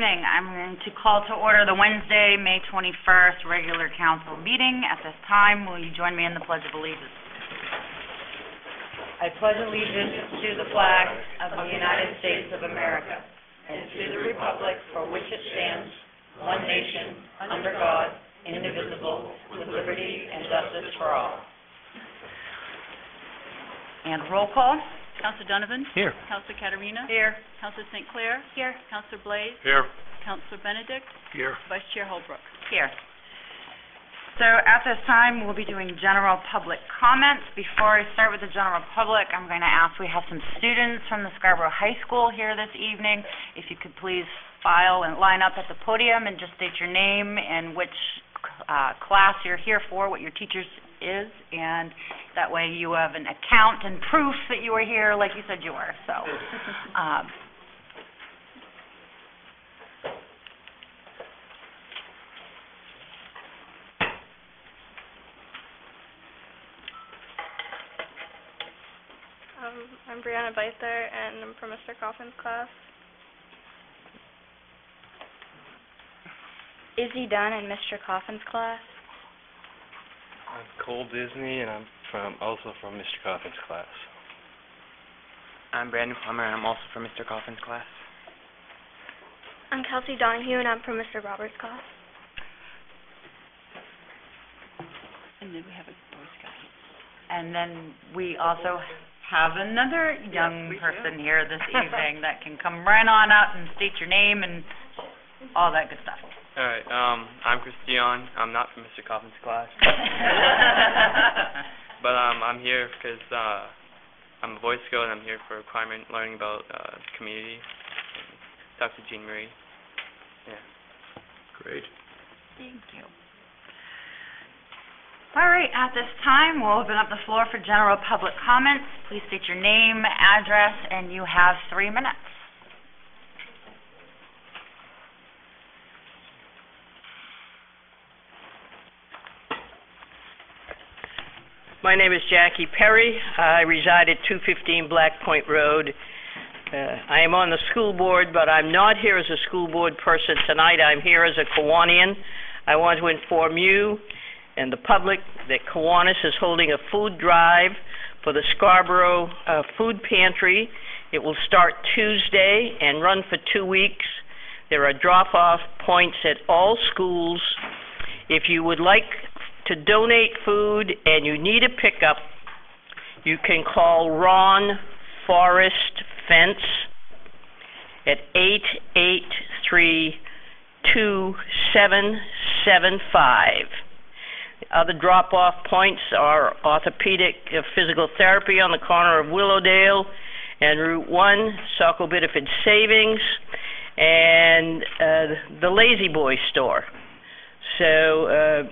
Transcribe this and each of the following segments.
evening. I'm going to call to order the Wednesday, May 21st regular council meeting. At this time, will you join me in the Pledge of Allegiance? I pledge allegiance to the flag of the United States of America and to the republic for which it stands, one nation, under God, indivisible, with liberty and justice for all. And roll call. Councilor Donovan? Here. Councilor Katarina? Here. Councilor St. Clair? Here. Councilor Blaze? Here. Councilor Benedict? Here. Vice Chair Holbrook? Here. So at this time, we'll be doing general public comments. Before I start with the general public, I'm going to ask, we have some students from the Scarborough High School here this evening. If you could please file and line up at the podium and just state your name and which uh, class you're here for, what your teacher's is, and that way you have an account and proof that you were here like you said you were, so. um, Um, I'm Brianna Beither, and I'm from Mr. Coffin's class. Izzy Dunn in Mr. Coffin's class. I'm Cole Disney, and I'm from, also from Mr. Coffin's class. I'm Brandon Plummer, and I'm also from Mr. Coffin's class. I'm Kelsey Donahue, and I'm from Mr. Roberts' class. And then we have a Boy Scout. And then we also have another young we do. person here this evening that can come right on up and state your name and all that good stuff. All right. Um, I'm Chris Dion. I'm not from Mr. Coffin's class, but um, I'm here because uh, I'm a Boy Scout, and I'm here for requirement learning about uh, community. Dr. Jean Marie. Yeah. Great. Thank you. All right, at this time, we'll open up the floor for general public comments. Please state your name, address, and you have three minutes. My name is Jackie Perry. I reside at 215 Black Point Road. Uh, I am on the school board, but I'm not here as a school board person tonight. I'm here as a Kiwanian. I want to inform you and the public that Kiwanis is holding a food drive for the Scarborough uh, Food Pantry. It will start Tuesday and run for two weeks. There are drop-off points at all schools. If you would like to donate food and you need a pickup, you can call Ron Forest Fence at eight eight three two seven seven five. Other drop-off points are orthopedic uh, physical therapy on the corner of Willowdale and Route 1, Saco Biddeford Savings, and uh, the La-Z-Boy store. So, uh,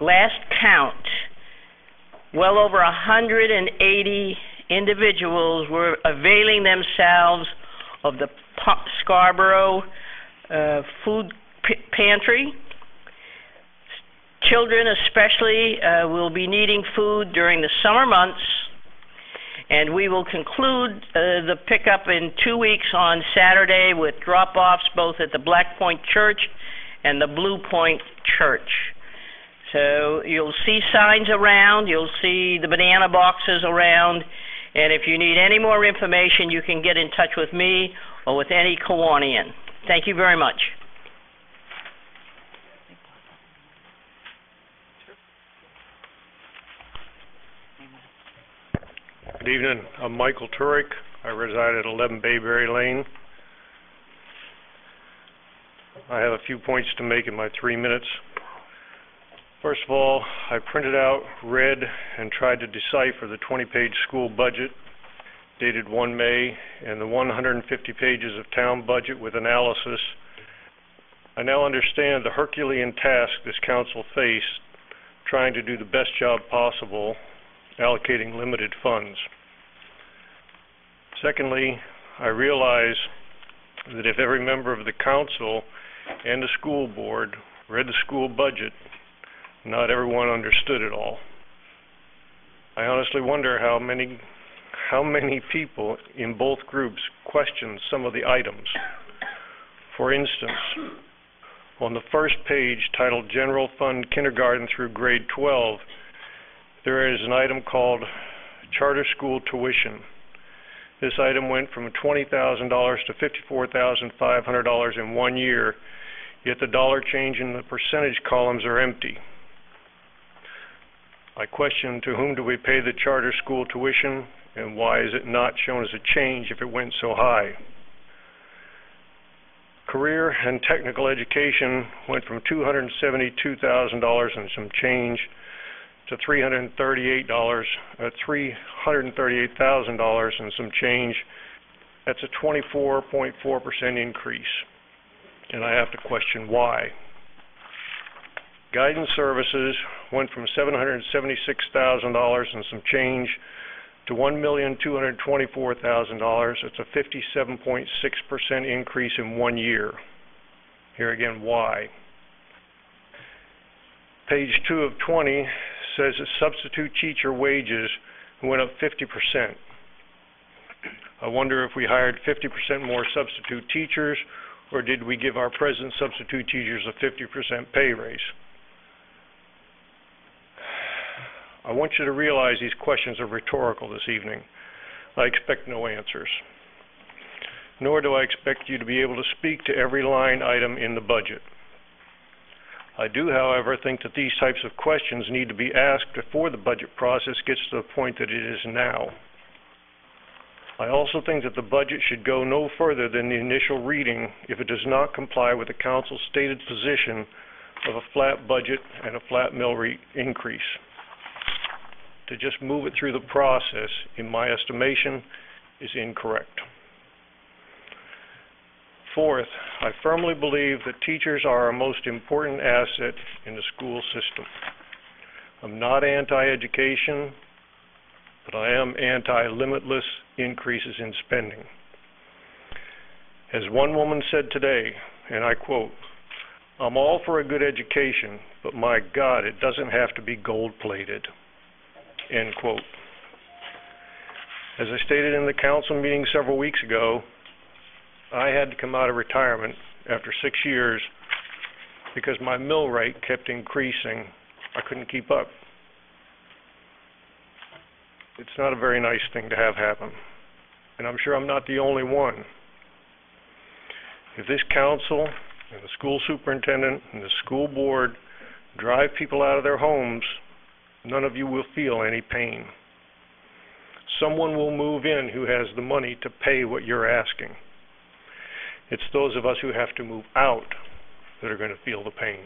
last count, well over 180 individuals were availing themselves of the Scarborough uh, food pantry. Children, especially, uh, will be needing food during the summer months, and we will conclude uh, the pickup in two weeks on Saturday with drop-offs both at the Black Point Church and the Blue Point Church. So you'll see signs around, you'll see the banana boxes around, and if you need any more information, you can get in touch with me or with any Kiwanian. Thank you very much. Good evening. I'm Michael Turek. I reside at 11 Bayberry Lane. I have a few points to make in my three minutes. First of all, I printed out, read, and tried to decipher the 20-page school budget dated 1 May and the 150 pages of town budget with analysis. I now understand the Herculean task this council faced trying to do the best job possible allocating limited funds. Secondly, I realize that if every member of the council and the school board read the school budget, not everyone understood it all. I honestly wonder how many how many people in both groups questioned some of the items. For instance, on the first page titled General Fund Kindergarten through Grade 12, there is an item called Charter School Tuition. This item went from $20,000 to $54,500 in one year, yet the dollar change in the percentage columns are empty. I question to whom do we pay the charter school tuition, and why is it not shown as a change if it went so high? Career and technical education went from $272,000 and some change to $338, uh, $338,000 and some change. That's a 24.4% increase, and I have to question why. Guidance services went from $776,000 and some change to $1,224,000. It's a 57.6% increase in one year. Here again, why? Page two of 20 says that substitute teacher wages went up 50%. I wonder if we hired 50% more substitute teachers, or did we give our present substitute teachers a 50% pay raise? I want you to realize these questions are rhetorical this evening. I expect no answers. Nor do I expect you to be able to speak to every line item in the budget. I do, however, think that these types of questions need to be asked before the budget process gets to the point that it is now. I also think that the budget should go no further than the initial reading if it does not comply with the council's stated position of a flat budget and a flat mill rate increase. To just move it through the process, in my estimation, is incorrect. Fourth, I firmly believe that teachers are our most important asset in the school system. I'm not anti-education, but I am anti-limitless increases in spending. As one woman said today, and I quote, "I'm all for a good education, but my God, it doesn't have to be gold-plated." End quote. As I stated in the council meeting several weeks ago, I had to come out of retirement after six years because my mill rate kept increasing. I couldn't keep up. It's not a very nice thing to have happen, and I'm sure I'm not the only one. If this council and the school superintendent and the school board drive people out of their homes, none of you will feel any pain. Someone will move in who has the money to pay what you're asking. It's those of us who have to move out that are going to feel the pain.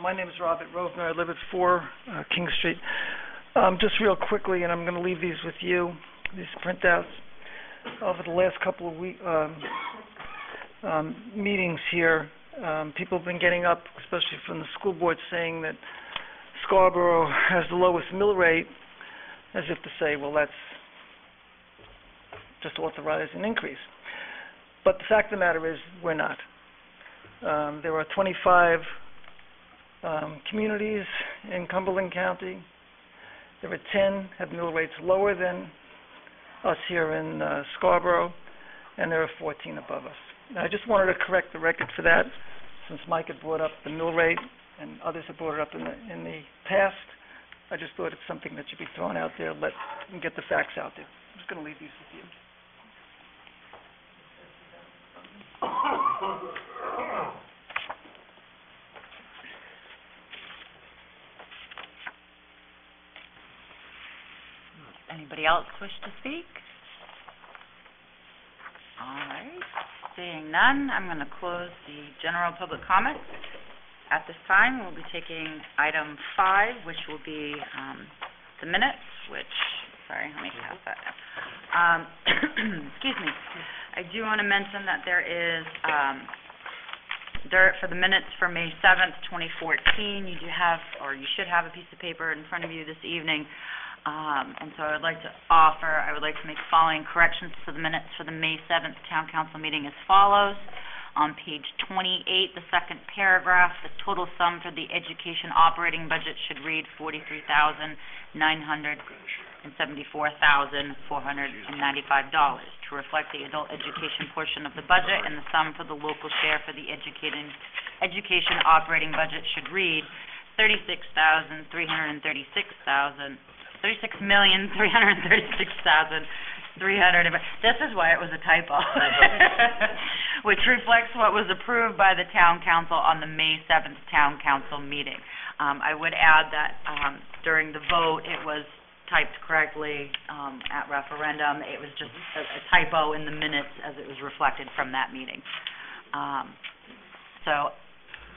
My name is Robert Rovner. I live at 4 uh, King Street. Um, Just real quickly, and I'm going to leave these with you, these printouts. Over the last couple of week, um, um, meetings here, um, people have been getting up, especially from the school board, saying that Scarborough has the lowest mill rate, as if to say, well, that's just authorize an increase. But the fact of the matter is, we're not. Um, There are 25 um, communities in Cumberland County. There are 10 have mill rates lower than us here in uh, Scarborough, and there are 14 above us. Now, I just wanted to correct the record for that, since Mike had brought up the mill rate and others have brought it up in the, in the past. I just thought it's something that should be thrown out there, let, and get the facts out there. I'm just going to leave these with you. Anybody else wish to speak? All right, seeing none, I'm going to close the general public comments. At this time, we'll be taking item five, which will be um, the minutes, which, sorry, let me pass that. Um, Excuse me. I do want to mention that there is, um, there, for the minutes for May 7th, 2014, you do have, or you should have a piece of paper in front of you this evening um, and so I would like to offer, I would like to make the following corrections to the minutes for the May 7th Town Council meeting as follows. On page 28, the second paragraph, the total sum for the education operating budget should read 43,974,495 dollars to reflect the adult education portion of the budget, and the sum for the local share for the educating, education operating budget should read 36,336,000 thirty-six million three hundred and thirty-six thousand three hundred and, this is why it was a typo. Which reflects what was approved by the town council on the May seventh town council meeting. Um, I would add that, um, during the vote, it was typed correctly, um, at referendum. It was just a a typo in the minutes as it was reflected from that meeting. Um, so,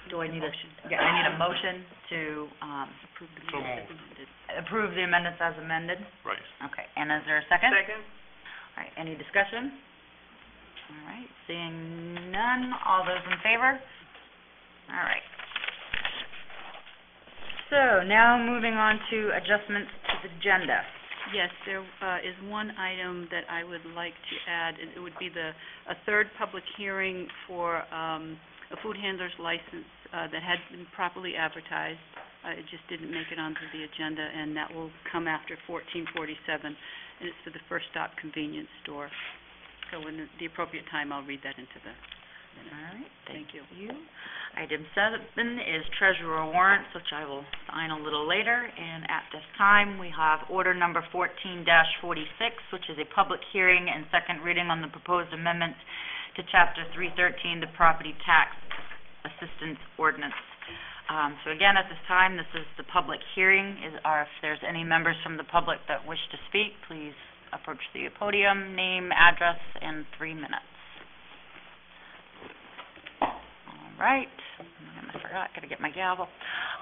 do I need a, yeah, I need a motion to, um, Approve the So moved. approve the amendments as amended? Right. Okay, and is there a second? Second. All right, any discussion? All right, seeing none, all those in favor? All right. So, now moving on to adjustments to the agenda. Yes, there uh, is one item that I would like to add, and it would be the, a third public hearing for um, a food handler's license uh, that had been properly advertised. Uh, It just didn't make it onto the agenda, and that will come after 1447, and it's for the First Stop Convenience Store. So in the- the appropriate time, I'll read that into the All right, Thank thank you. Item seven is treasurer warrants, which I will sign a little later. And at this time, we have order number fourteen forty-six, which is a public hearing and second reading on the proposed amendments to chapter three thirteen, the property tax assistance ordinance. Um, so again, at this time, this is the public hearing. Is, are, if there's any members from the public that wish to speak, please approach the podium, name, address, and three minutes. All right, I forgot, gotta get my gavel.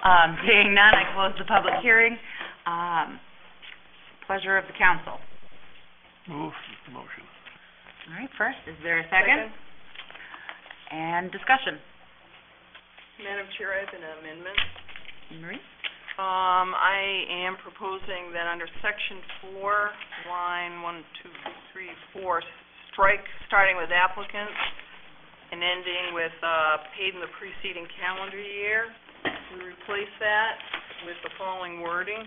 Um, seeing none, I close the public hearing. Um, pleasure of the council. Move the motion. All right, first, is there a second? And discussion. Madam Chair, I have an amendment. Marie? Um, I am proposing that under section four, line one, two, three, four, strike starting with applicants and ending with, uh, paid in the preceding calendar year. We replace that with the following wording.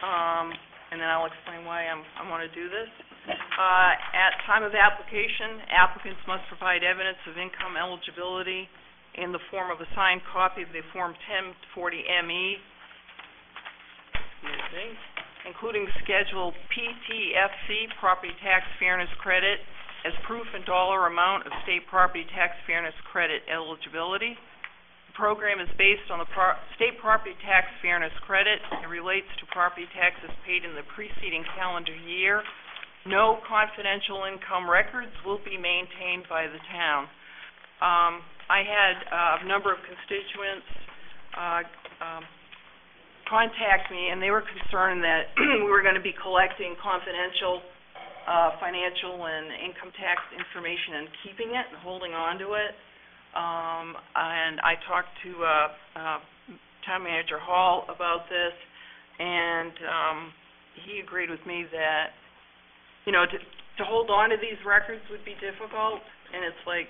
Um, and then I'll explain why I'm, I wanna do this. Uh, at time of application, applicants must provide evidence of income eligibility in the form of a signed copy of the Form 1040ME, excuse me, including Schedule PTFC, Property Tax Fairness Credit, as proof and dollar amount of state property tax fairness credit eligibility. The program is based on the pro- state property tax fairness credit. It relates to property taxes paid in the preceding calendar year. No confidential income records will be maintained by the town. Um, I had a number of constituents uh, um, contact me, and they were concerned that we were going to be collecting confidential uh, financial and income tax information and keeping it and holding on to it. Um, and I talked to uh, uh, Town Manager Hall about this, and um, he agreed with me that, you know, to, to hold on to these records would be difficult, and it's like,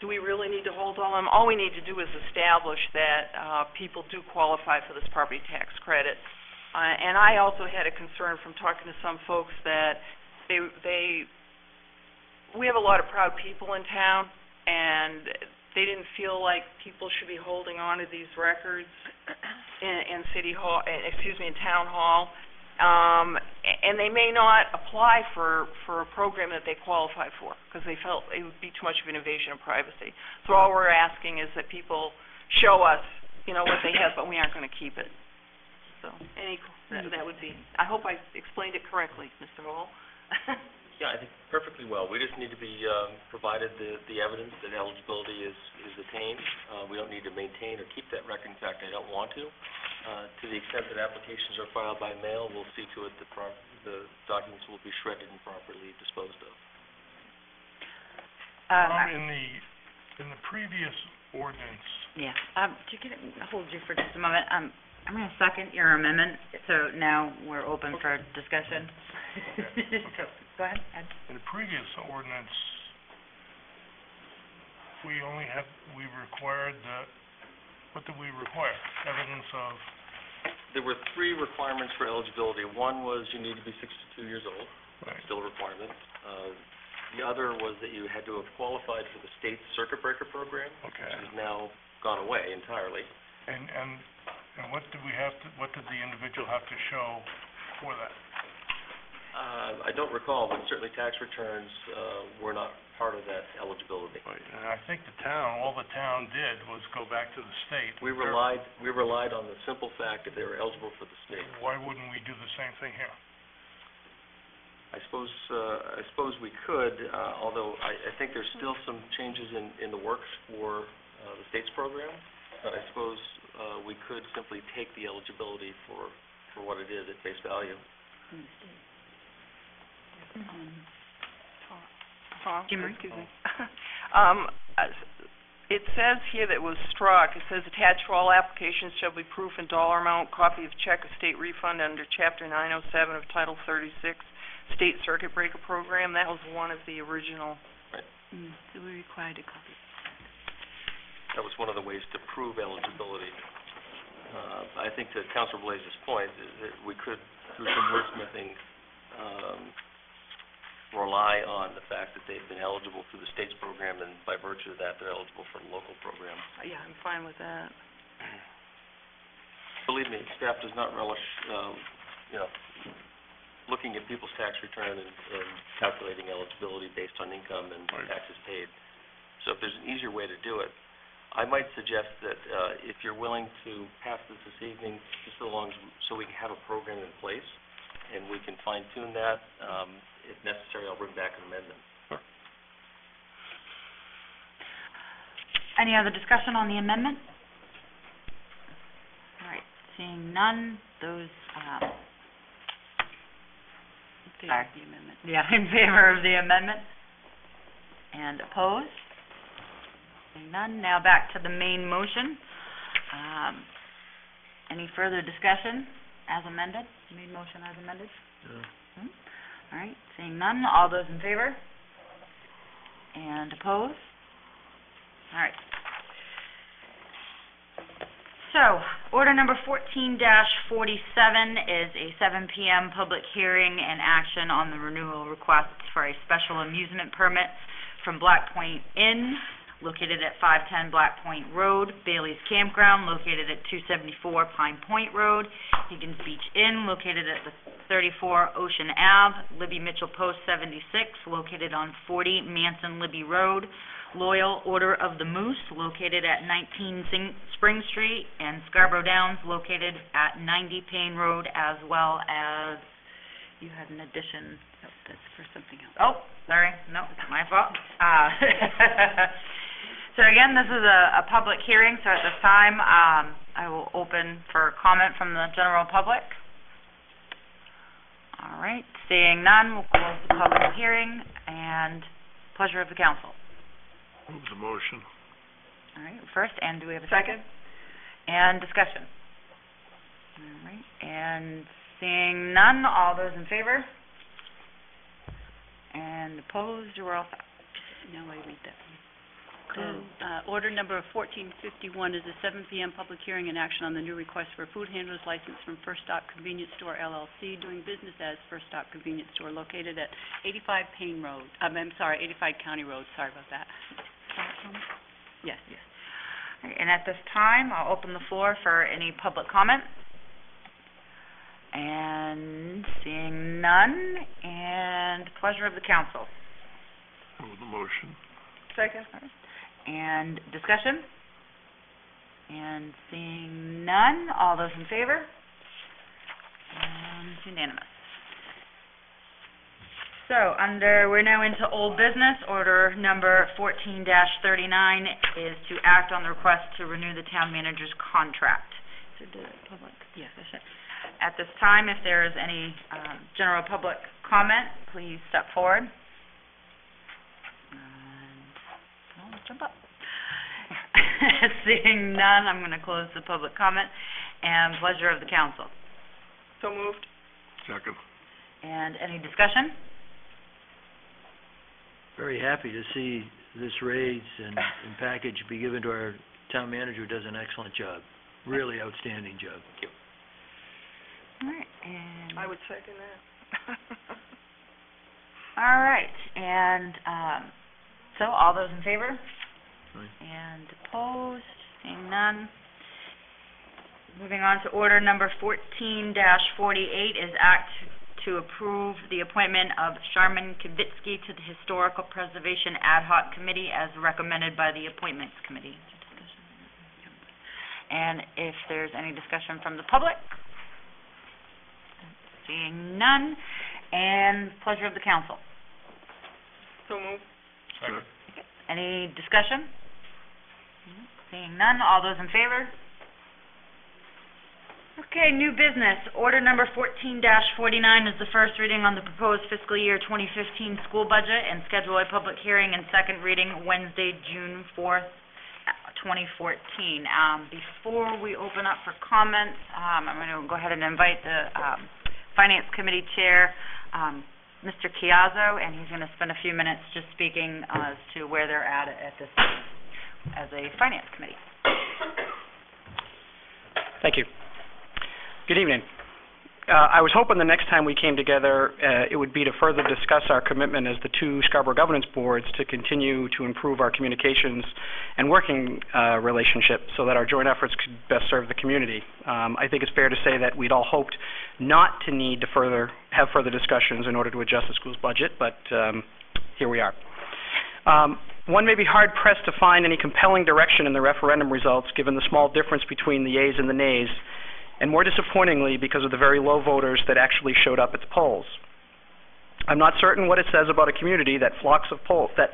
do we really need to hold on them? All we need to do is establish that uh, people do qualify for this property tax credit. Uh, and I also had a concern from talking to some folks that they they we have a lot of proud people in town, and they didn't feel like people should be holding on to these records in, in city hall, eh, excuse me, in town hall. Um, and they may not apply for, for a program that they qualify for, because they felt it would be too much of an invasion of privacy. So all we're asking is that people show us, you know, what they have, but we aren't gonna keep it. So, any, that, that would be, I hope I explained it correctly, Mr. Hall. Yeah, I think perfectly well. We just need to be um, provided the, the evidence that eligibility is, is attained. Uh, We don't need to maintain or keep that record. In fact, I don't want to. Uh, To the extent that applications are filed by mail, we'll see to it that the documents will be shredded and properly disposed of. Um, Um, in the, in the previous ordinance, yeah, um, to get, it- hold you for just a moment, um, I'm gonna second your amendment, so now we're open for discussion. So, go ahead, Ed. in the previous ordinance, we only have, we required the, what did we require? Evidence of, There were three requirements for eligibility. One was you need to be sixty-two years old, right, still a requirement. Uh, the other was that you had to have qualified for the state circuit breaker program, okay. which has now gone away entirely. And, and, and what did we have to, what did the individual have to show for that? Uh, I don't recall, but certainly tax returns, uh, were not part of that eligibility. Right, And I think the town, all the town did was go back to the state. We relied, we relied on the simple fact that they were eligible for the state. Why wouldn't we do the same thing here? I suppose, uh, I suppose we could, uh, although I, I think there's still some changes in, in the works for, uh, the state's program. But I suppose, uh, we could simply take the eligibility for, for what it is at face value. Tom, Jim Marie? excuse me. Um, uh, it says here that it was struck, it says attached to all applications shall be proof and dollar amount, copy of check of state refund under chapter nine oh seven of title thirty-six, state circuit breaker program, that was one of the original. Mm, so we required a copy. That was one of the ways to prove eligibility. Uh, I think to Councilor Blaze's point, is that we could, through some wordsmithing, um, rely on the fact that they've been eligible through the state's program, and by virtue of that, they're eligible for the local program. Yeah, I'm fine with that. Believe me, staff does not relish, um, you know, looking at people's tax return and, and calculating eligibility based on income and Right. taxes paid. So if there's an easier way to do it, I might suggest that, uh, if you're willing to pass this this evening, just so long as, so we can have a program in place, and we can fine tune that, um, if necessary, I'll bring back an amendment. Any other discussion on the amendment? All right, seeing none, those, um, In favor Sorry. of the amendment. yeah, in favor of the amendment? And opposed? Seeing none, now back to the main motion. Um, any further discussion as amended? Main motion as amended? Hmm? All right, seeing none, all those in favor? And opposed? All right. So, order number 14-47 is a seven PM public hearing and action on the renewal request for a special amusement permit from Black Point Inn, located at five-ten Black Point Road, Bailey's Campground, located at two seventy-four Pine Point Road, Higgins Beach Inn, located at the thirty-four Ocean Ave, Libby Mitchell Post seventy-six, located on forty Manson Libby Road, Loyal Order of the Moose, located at 19 Sing- Spring Street, and Scarborough Downs, located at 90 Payne Road, as well as, you had an addition, Oh, that's for something else. oh, sorry, no, it's my fault. Uh, So again, this is a, a public hearing, so at this time, um, I will open for comment from the general public. All right, seeing none, we'll close the public hearing, and pleasure of the council. Move the motion. All right, first, and do we have a second? And discussion. All right, and seeing none, all those in favor? And opposed, we're all set. Now I read that one. Uh, order number fourteen fifty-one is a seven PM public hearing and action on the new request for a food handler's license from First Stop Convenience Store LLC, doing business as First Stop Convenience Store located at eighty-five Payne Road, um, I'm sorry, eighty-five County Road, sorry about that. Yes, yes. All right, And at this time, I'll open the floor for any public comment. And seeing none, and pleasure of the council. Move the motion. Second? And discussion? And seeing none, all those in favor? And it's unanimous. So, under, we're now into old business. Order number 14-39 is to act on the request to renew the town manager's contract. So, the public Yes. session. At this time, if there is any, um, general public comment, please step forward. And, well, let's jump up. Seeing none, I'm gonna close the public comment, and pleasure of the council. So moved. Second. And any discussion? Very happy to see this raise and, and package be given to our town manager, who does an excellent job. Really outstanding job. Thank you. All right, and... I would second that. All right, and, um, so all those in favor? Aye. And opposed, seeing none. Moving on to order number fourteen forty-eight is act to approve the appointment of Sharman Kivitsky to the Historical Preservation Ad Hoc Committee as recommended by the Appointments Committee. And if there's any discussion from the public? Seeing none, and pleasure of the council. So move. Second. Any discussion? Seeing none, all those in favor? Okay, new business. Order number 14-49 is the first reading on the proposed fiscal year twenty fifteen school budget and schedule a public hearing and second reading Wednesday, June fourth, twenty fourteen. Um, before we open up for comments, um, I'm gonna go ahead and invite the, um, Finance Committee Chair, um, Mr. Chiazzo, and he's gonna spend a few minutes just speaking uh, as to where they're at at this, as a Finance Committee. Thank you. Good evening. Uh, I was hoping the next time we came together, uh, it would be to further discuss our commitment as the two Scarborough governance boards to continue to improve our communications and working uh, relationship so that our joint efforts could best serve the community. Um, I think it's fair to say that we'd all hoped not to need to further have further discussions in order to adjust the school's budget, but um, here we are. Um, one may be hard pressed to find any compelling direction in the referendum results given the small difference between the yeas and the nays and more disappointingly because of the very low voters that actually showed up at the polls. I'm not certain what it says about a community that flocks poll that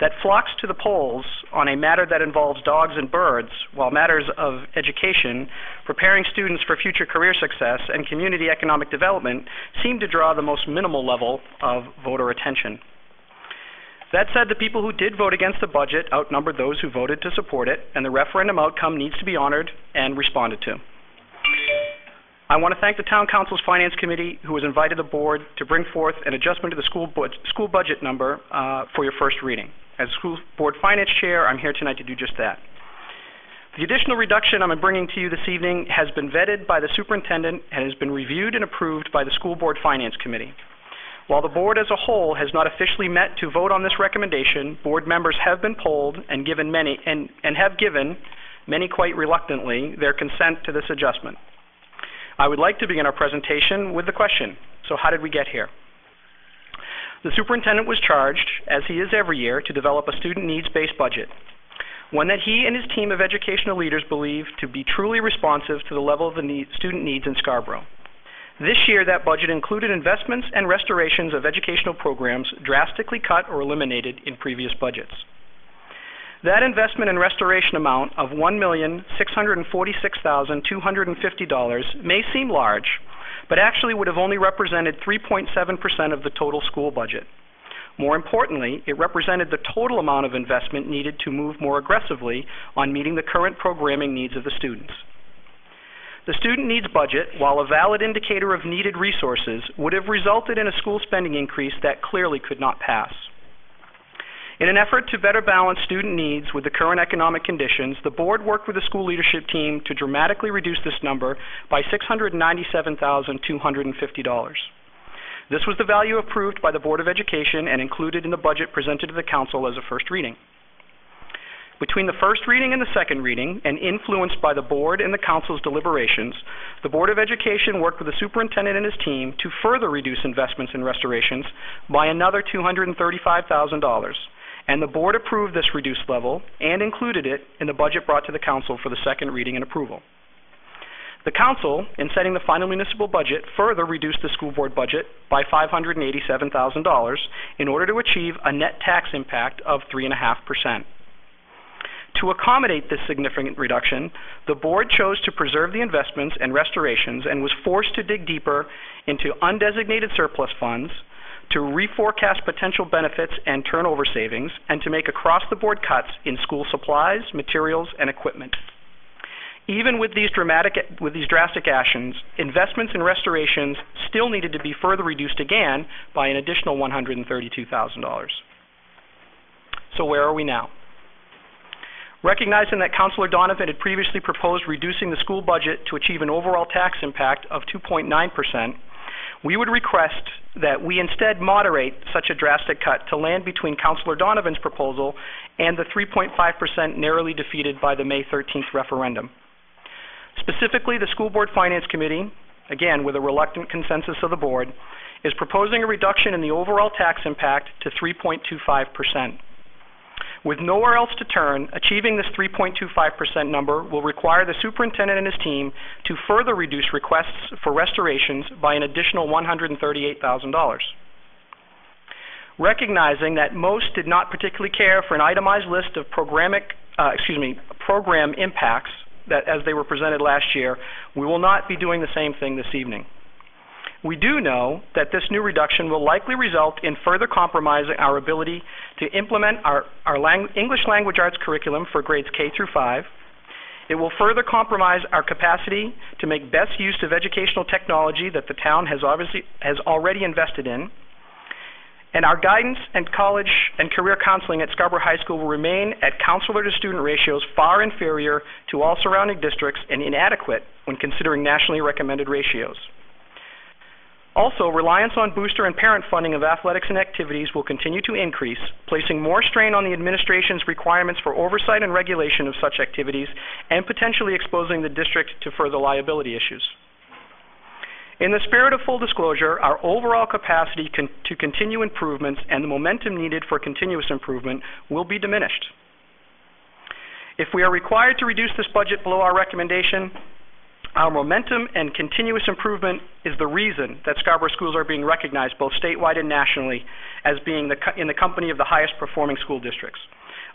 that flocks to the polls on a matter that involves dogs and birds, while matters of education, preparing students for future career success, and community economic development seem to draw the most minimal level of voter attention. That said, the people who did vote against the budget outnumbered those who voted to support it, and the referendum outcome needs to be honored and responded to. I want to thank the Town Council's Finance Committee, who has invited the board to bring forth an adjustment to the school, bud- school budget number uh, for your first reading. As School Board Finance Chair, I'm here tonight to do just that. The additional reduction I'm bringing to you this evening has been vetted by the superintendent and has been reviewed and approved by the School Board Finance Committee. While the board as a whole has not officially met to vote on this recommendation, board members have been polled and given many and, and have given, many quite reluctantly, their consent to this adjustment. I would like to begin our presentation with the question, so how did we get here? The superintendent was charged, as he is every year, to develop a student needs-based budget, one that he and his team of educational leaders believe to be truly responsive to the level of the need, student needs in Scarborough. This year, that budget included investments and restorations of educational programs drastically cut or eliminated in previous budgets. That investment and restoration amount of $1,646,250 may seem large, but actually would have only represented 3.7% of the total school budget. More importantly, it represented the total amount of investment needed to move more aggressively on meeting the current programming needs of the students. The student needs budget, while a valid indicator of needed resources, would have resulted in a school spending increase that clearly could not pass. In an effort to better balance student needs with the current economic conditions, the board worked with the school leadership team to dramatically reduce this number by $697,250. This was the value approved by the Board of Education and included in the budget presented to the council as a first reading. Between the first reading and the second reading, and influenced by the board and the council's deliberations, the Board of Education worked with the superintendent and his team to further reduce investments in restorations by another $235,000 and the board approved this reduced level and included it in the budget brought to the council for the second reading and approval. The council, in setting the final municipal budget, further reduced the school board budget by $587,000 in order to achieve a net tax impact of 3.5%. To accommodate this significant reduction, the board chose to preserve the investments and restorations and was forced to dig deeper into undesignated surplus funds, to reforecast potential benefits and turnover savings, and to make across-the-board cuts in school supplies, materials, and equipment. Even with these, dramatic, with these drastic actions, investments in restorations still needed to be further reduced again by an additional $132,000. So where are we now? Recognizing that Councilor Donovan had previously proposed reducing the school budget to achieve an overall tax impact of 2.9%, we would request that we instead moderate such a drastic cut to land between Councilor Donovan's proposal and the 3.5% narrowly defeated by the May 13th referendum. Specifically, the School Board Finance Committee, again with a reluctant consensus of the board, is proposing a reduction in the overall tax impact to 3.25%. With nowhere else to turn, achieving this 3.25% number will require the superintendent and his team to further reduce requests for restorations by an additional $138,000. Recognizing that most did not particularly care for an itemized list of programic, uh, excuse me, program impacts that as they were presented last year, we will not be doing the same thing this evening. We do know that this new reduction will likely result in further compromising our ability to implement our, our lang English language arts curriculum for grades K through 5. It will further compromise our capacity to make best use of educational technology that the town has obviously has already invested in. And our guidance and college and career counseling at Scarborough High School will remain at counselor to student ratios far inferior to all surrounding districts and inadequate when considering nationally recommended ratios. Also, reliance on booster and parent funding of athletics and activities will continue to increase, placing more strain on the administration's requirements for oversight and regulation of such activities and potentially exposing the district to further liability issues. In the spirit of full disclosure, our overall capacity con to continue improvements and the momentum needed for continuous improvement will be diminished. If we are required to reduce this budget below our recommendation, our momentum and continuous improvement is the reason that Scarborough schools are being recognized both statewide and nationally as being the in the company of the highest performing school districts.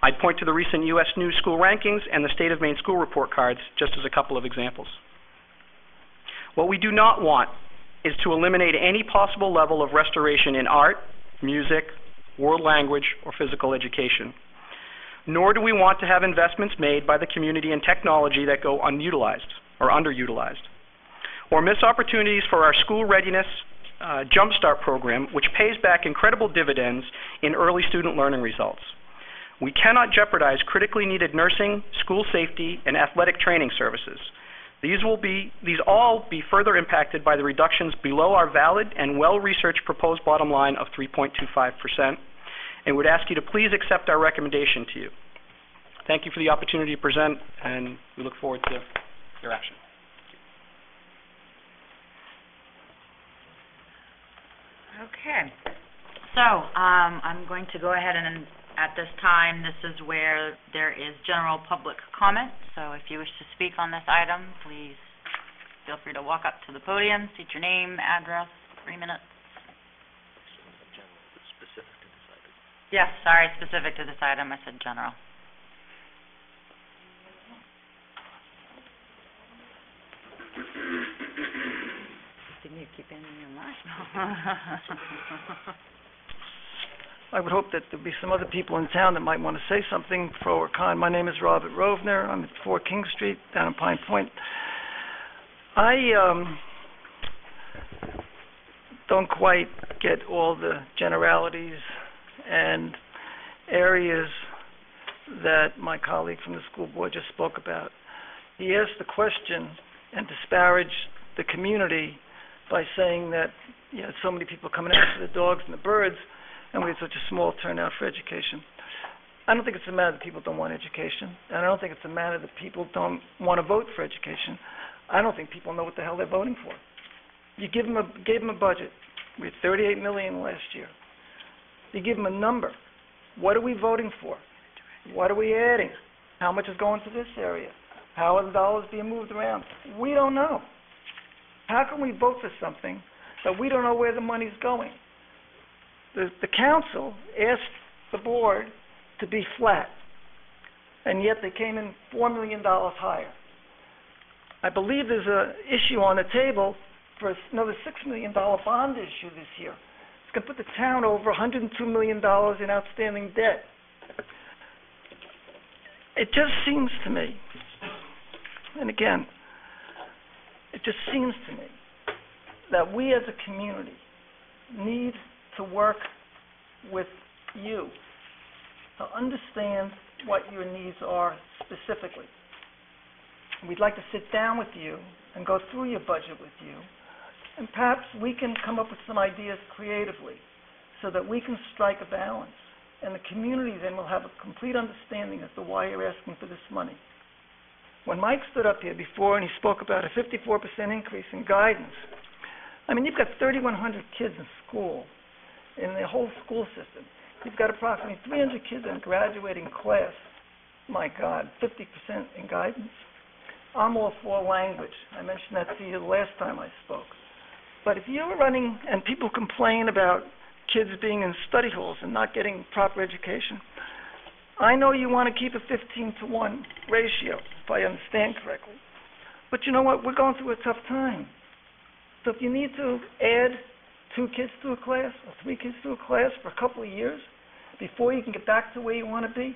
I'd point to the recent U.S. News School Rankings and the State of Maine School Report cards just as a couple of examples. What we do not want is to eliminate any possible level of restoration in art, music, world language, or physical education. Nor do we want to have investments made by the community in technology that go unutilized or underutilized. Or miss opportunities for our school readiness uh, Jumpstart program, which pays back incredible dividends in early student learning results. We cannot jeopardize critically needed nursing, school safety, and athletic training services. These will be these all be further impacted by the reductions below our valid and well-researched proposed bottom line of 3.25%, and would ask you to please accept our recommendation to you. Thank you for the opportunity to present, and we look forward to your action. Okay. So, um, I'm going to go ahead and, at this time, this is where there is general public comment. So if you wish to speak on this item, please feel free to walk up to the podium, state your name, address, three minutes. Yes, sorry, specific to this item, I said general. Didn't you keep anything in mind? I would hope that there'd be some other people in town that might want to say something pro or con. My name is Robert Rovner. I'm at 4 King Street down in Pine Point. I um, don't quite get all the generalities and areas that my colleague from the school board just spoke about. He asked the question and disparaged the community by saying that you had so many people coming out for the dogs and the birds, and we had such a small turnout for education. I don't think it's a matter that people don't want education, and I don't think it's a matter that people don't want to vote for education. I don't think people know what the hell they're voting for. You give them a gave them a budget. We had 38 million last year. You give them a number. What are we voting for? What are we adding? How much is going to this area? How are the dollars being moved around? We don't know. How can we vote for something that we don't know where the money's going? The, the council asked the board to be flat, and yet they came in $4 million higher. I believe there's an issue on the table for another $6 million bond issue this year. It's going to put the town over $102 million in outstanding debt. It just seems to me, and again, it just seems to me that we as a community need to work with you to understand what your needs are specifically. We'd like to sit down with you and go through your budget with you, and perhaps we can come up with some ideas creatively so that we can strike a balance, and the community then will have a complete understanding as to why you're asking for this money. When Mike stood up here before and he spoke about a 54% increase in guidance, I mean, you've got 3,100 kids in school, in the whole school system. You've got approximately 300 kids in a graduating class. My God, 50% in guidance. I'm all for language. I mentioned that to you the last time I spoke. But if you're running, and people complain about kids being in study halls and not getting proper education, I know you want to keep a 15 to 1 ratio, if I understand correctly. But you know what? We're going through a tough time. So if you need to add two kids to a class or three kids to a class for a couple of years before you can get back to where you want to be,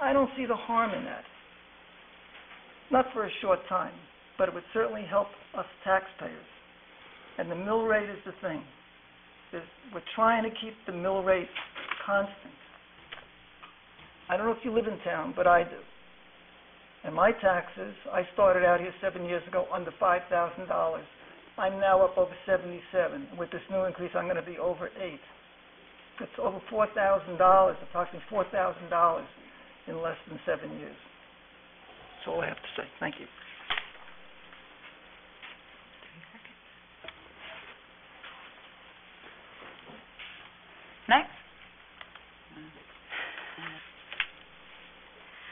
I don't see the harm in that. Not for a short time, but it would certainly help us taxpayers. And the mill rate is the thing. We're trying to keep the mill rate constant. I don't know if you live in town, but I do. And my taxes, I started out here seven years ago under five thousand dollars. I'm now up over seventy-seven. With this new increase, I'm gonna be over eight. It's over four thousand dollars, approximately four thousand dollars in less than seven years. That's all I have to say. Thank you. Next.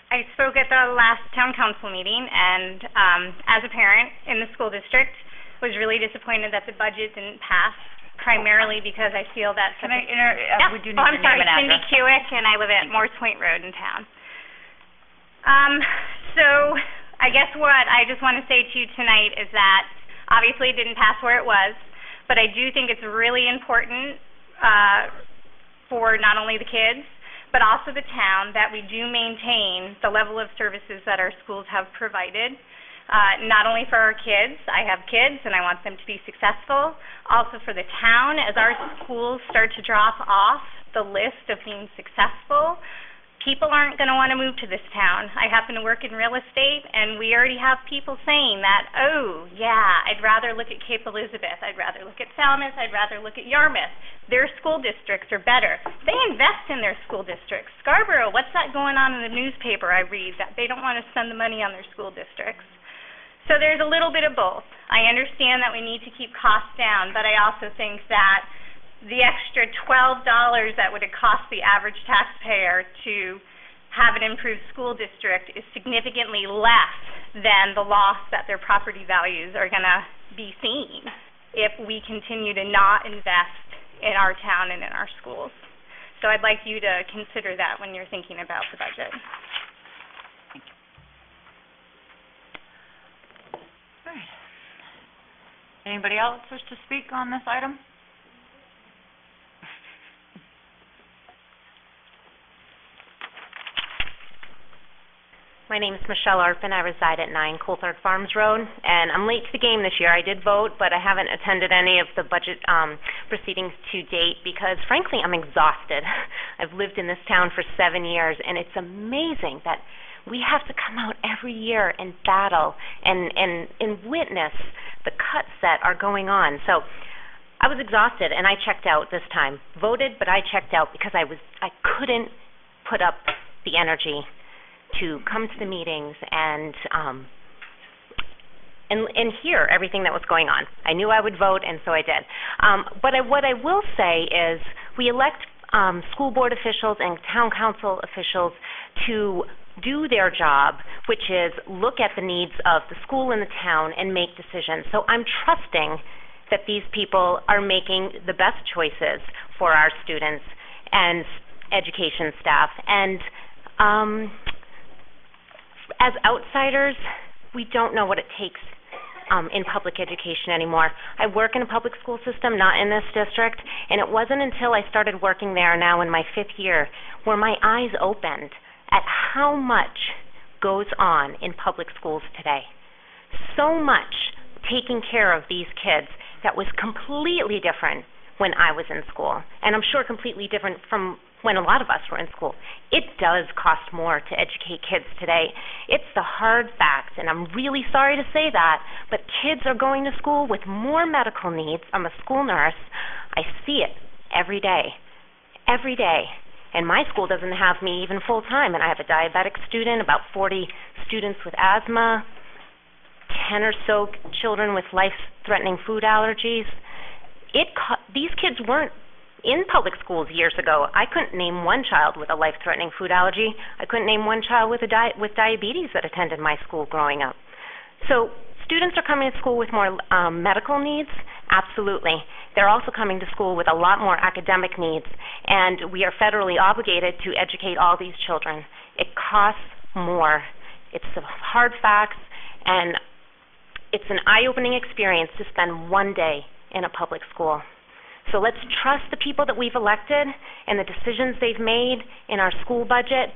I spoke at the last town council meeting, and um, as a parent in the school district, was really disappointed that the budget didn't pass, primarily because I feel that... Can I inter, uh, we do need Oh, your I'm sorry, name and Cindy address. Kewick, and I live at Morse Point Road in town. Um, so, I guess what I just want to say to you tonight is that, obviously, it didn't pass where it was, but I do think it's really important, uh, for not only the kids, but also the town, that we do maintain the level of services that our schools have provided, uh, not only for our kids, I have kids and I want them to be successful, also for the town, as our schools start to drop off the list of being successful, people aren't going to want to move to this town. I happen to work in real estate, and we already have people saying that, oh, yeah, I'd rather look at Cape Elizabeth, I'd rather look at Falmouth, I'd rather look at Yarmouth. Their school districts are better. They invest in their school districts. Scarborough, what's that going on in the newspaper I read, that they don't want to spend the money on their school districts? So there's a little bit of both. I understand that we need to keep costs down, but I also think that the extra twelve dollars that would have cost the average taxpayer to have an improved school district is significantly less than the loss that their property values are going to be seeing if we continue to not invest in our town and in our schools. So I'd like you to consider that when you're thinking about the budget. Alright. Anybody else wish to speak on this item? My name is Michelle Arpin. I reside at 9 Coulthard Farms Road, and I'm late to the game this year. I did vote, but I haven't attended any of the budget um, proceedings to date because, frankly, I'm exhausted. I've lived in this town for seven years, and it's amazing that we have to come out every year and battle and, and, and witness the cuts that are going on. So I was exhausted, and I checked out this time. Voted, but I checked out because I was I couldn't put up the energy to come to the meetings and um, and and hear everything that was going on. I knew I would vote, and so I did. Um, but I, what I will say is, we elect um, school board officials and town council officials to do their job, which is look at the needs of the school and the town and make decisions. So I'm trusting that these people are making the best choices for our students and education staff. And um, as outsiders, we don't know what it takes um, in public education anymore. I work in a public school system, not in this district, and it wasn't until I started working there now in my fifth year where my eyes opened at how much goes on in public schools today. So much taking care of these kids that was completely different when I was in school, and I'm sure completely different from when a lot of us were in school. It does cost more to educate kids today. It's the hard fact, and I'm really sorry to say that, but kids are going to school with more medical needs. I'm a school nurse. I see it every day. Every day. And my school doesn't have me even full time, and I have a diabetic student, about 40 students with asthma, 10 or so children with life-threatening food allergies. It these kids weren't in public schools years ago. I couldn't name one child with a life-threatening food allergy. I couldn't name one child with a di- with diabetes that attended my school growing up. So students are coming to school with more um, medical needs, absolutely. They're also coming to school with a lot more academic needs, and we are federally obligated to educate all these children. It costs more. It's hard facts, and it's an eye-opening experience to spend one day in a public school. So let's trust the people that we've elected and the decisions they've made in our school budget.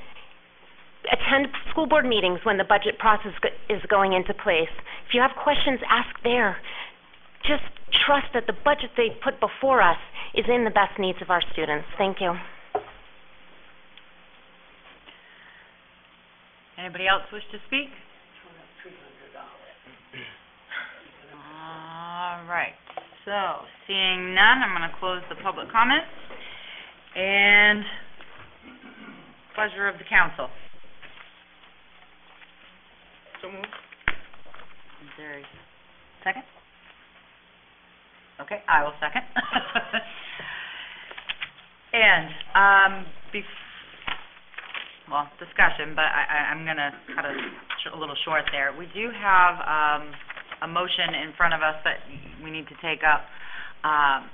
Attend school board meetings when the budget process is going into place. If you have questions, ask there. Just trust that the budget they put before us is in the best needs of our students. Thank you. Anybody else wish to speak? All right, so seeing none, I'm gonna close the public comments. And pleasure of the council. So moved. Is there a second? Okay, I will second. And, um, bef- well, discussion, but I, I, I'm gonna cut it sh- a little short there. We do have, um, a motion in front of us that we need to take up, um,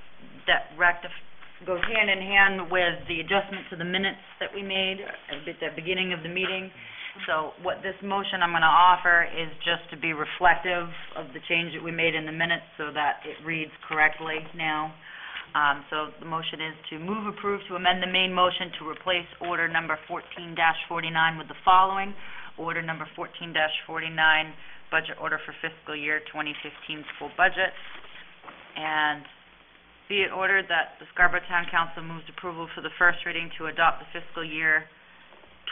that rectif- goes hand in hand with the adjustment to the minutes that we made at the beginning of the meeting. So what this motion I'm gonna offer is just to be reflective of the change that we made in the minutes so that it reads correctly now. Um, so the motion is to move approve to amend the main motion to replace order number 14-49 with the following. Order number fourteen forty-nine, budget order for fiscal year twenty fifteen school budget. And be it ordered that the Scarborough Town Council moves approval for the first reading to adopt the fiscal year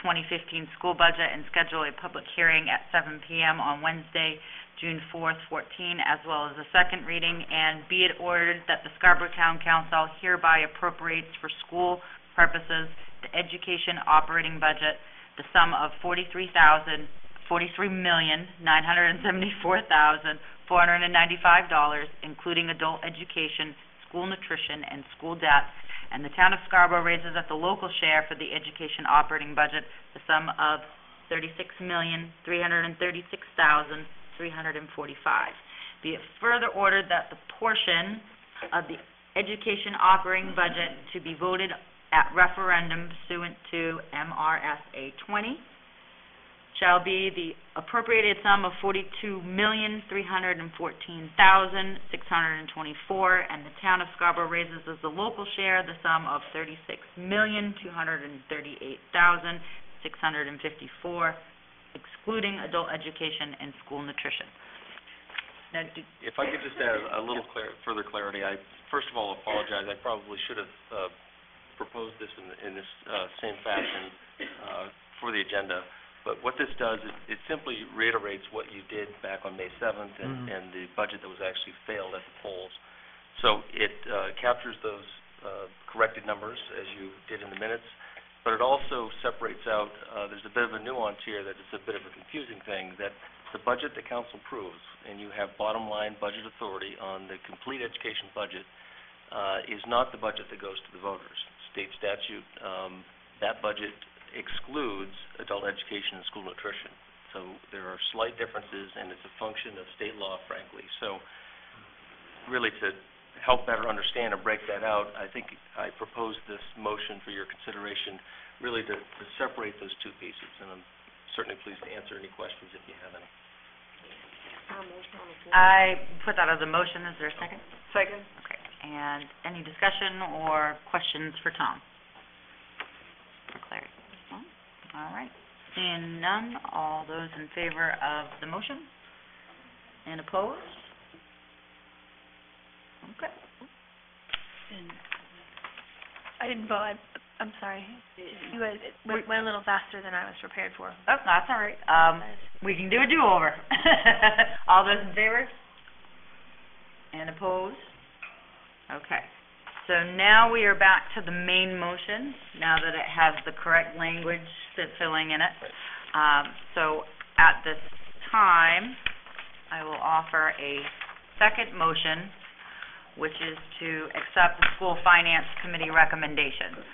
2015 school budget and schedule a public hearing at 7 PM on Wednesday, June 4th, 14, as well as a second reading. And be it ordered that the Scarborough Town Council hereby appropriates for school purposes the education operating budget, the sum of 43,000, 43,974,495 dollars, including adult education, school nutrition, and school debt, and the town of Scarborough raises at the local share for the education operating budget the sum of 36,336,345. Be it further ordered that the portion of the education operating budget to be voted at referendum pursuant to MRSA twenty shall be the appropriated sum of forty-two million, three hundred and fourteen thousand, six hundred and twenty-four, and the town of Scarborough raises as the local share the sum of thirty-six million, two hundred and thirty-eight thousand, six hundred and fifty-four, excluding adult education and school nutrition. Now, If I could just add a little clar- further clarity, I first of all apologize. I probably should have uh, proposed this in in this uh, same fashion uh, for the agenda. But what this does, it it simply reiterates what you did back on May 7th and Mhm. and the budget that was actually failed at the polls. So it uh, captures those uh, corrected numbers as you did in the minutes, but it also separates out, uh, there's a bit of a nuance here that it's a bit of a confusing thing, that the budget the council approves, and you have bottom line budget authority on the complete education budget, uh, is not the budget that goes to the voters. State statute, um, that budget excludes adult education and school nutrition. So there are slight differences, and it's a function of state law, frankly. So really to help better understand and break that out, I think I proposed this motion for your consideration, really to to separate those two pieces, and I'm certainly pleased to answer any questions if you have any. I put that as a motion, is there a second? Second. Okay, and any discussion or questions for Tom? For clarity? All right, seeing none, all those in favor of the motion? And opposed? Okay. And I didn't vote. I I'm sorry. You guys went, went a little faster than I was prepared for. That's, that's all right. Um, we can do a do-over. All those in favor? And opposed? Okay. So now we are back to the main motion, now that it has the correct language fit filling in it. Um, so at this time, I will offer a second motion, which is to accept the school finance committee recommendations.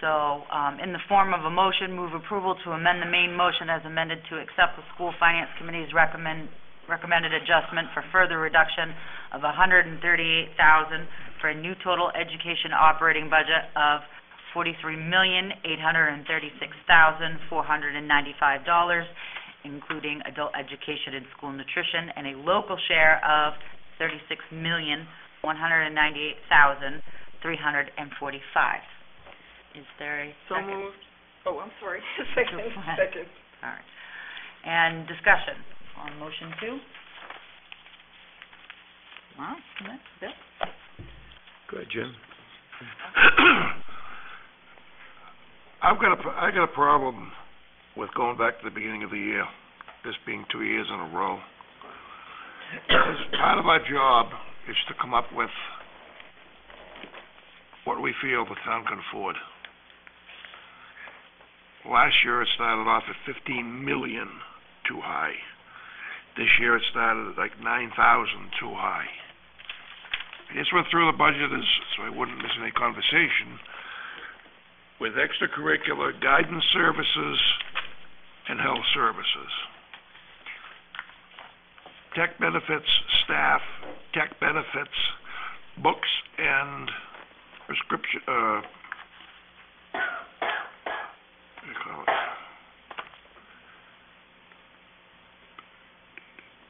So, um, in the form of a motion, move approval to amend the main motion as amended to accept the school finance committee's recommend, recommended adjustment for further reduction of hundred and thirty-eight thousand for a new total education operating budget of forty-three million, eight hundred and thirty-six thousand, four hundred and ninety-five dollars, including adult education and school nutrition, and a local share of thirty-six million, one hundred and ninety-eight thousand, three hundred and forty-five. Is there a So second? moved. Oh, I'm sorry. Second, second. All right. And discussion on motion two? Well, Bill? Go ahead, Jim. I've got a, I got a problem with going back to the beginning of the year, this being two years in a row. Part of our job is to come up with what we feel the town can afford. Last year, it started off at fifteen million, too high. This year, it started at like nine thousand, too high. I just went through the budget as, so I wouldn't miss any conversation with extracurricular guidance services and health services. Tech benefits, staff, tech benefits, books and prescription, uh?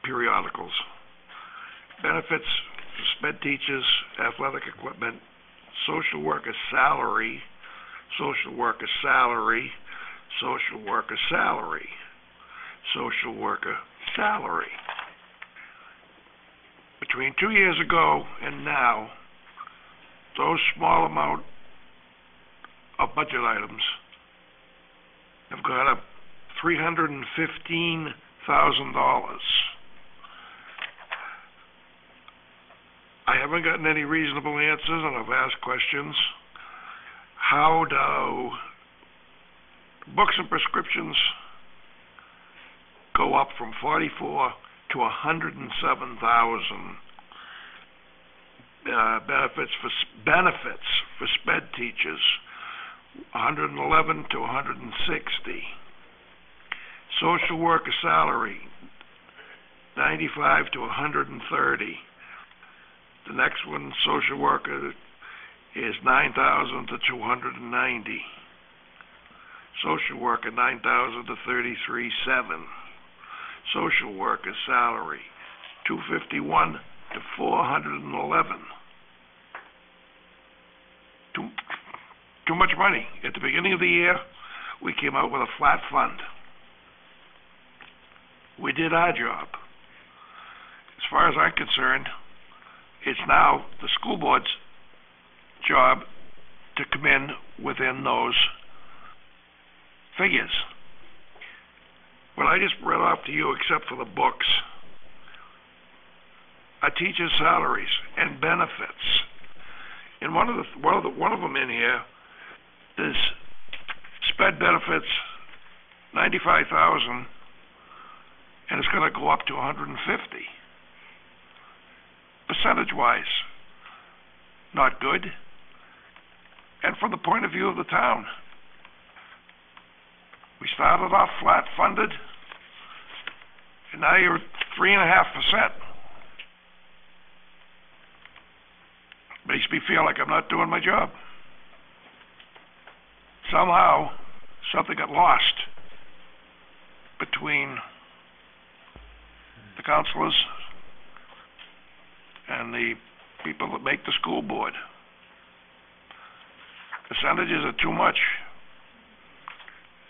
Periodicals. Benefits, sped teachers, athletic equipment, social worker salary, social worker salary, social worker salary, social worker salary. Between two years ago and now, those small amount of budget items have gone up three hundred and fifteen thousand dollars. I haven't gotten any reasonable answers and I've asked questions how do books and prescriptions go up from forty-four to hundred and seven thousand? Uh, benefits for, benefits for sped teachers, hundred and eleven to hundred and sixty. Social worker salary, ninety-five to hundred and thirty. The next one, social worker, is nine thousand to two hundred and ninety. Social worker, nine thousand to thirty-three seven. Social worker salary, two fifty-one to four hundred and eleven. Too, too much money. At the beginning of the year, we came out with a flat fund. We did our job. As far as I'm concerned, it's now the school board's job to come in within those figures. What I just read off to you, except for the books, are teachers' salaries and benefits. And one of the one of the one of them in here is sped benefits, ninety-five thousand, and it's going to go up to one hundred and fifty. Percentage-wise, not good. And from the point of view of the town, we started off flat funded, and now you're three and a half percent. Makes me feel like I'm not doing my job. Somehow, something got lost between the councilors and the people that make the school board. Percentages are too much.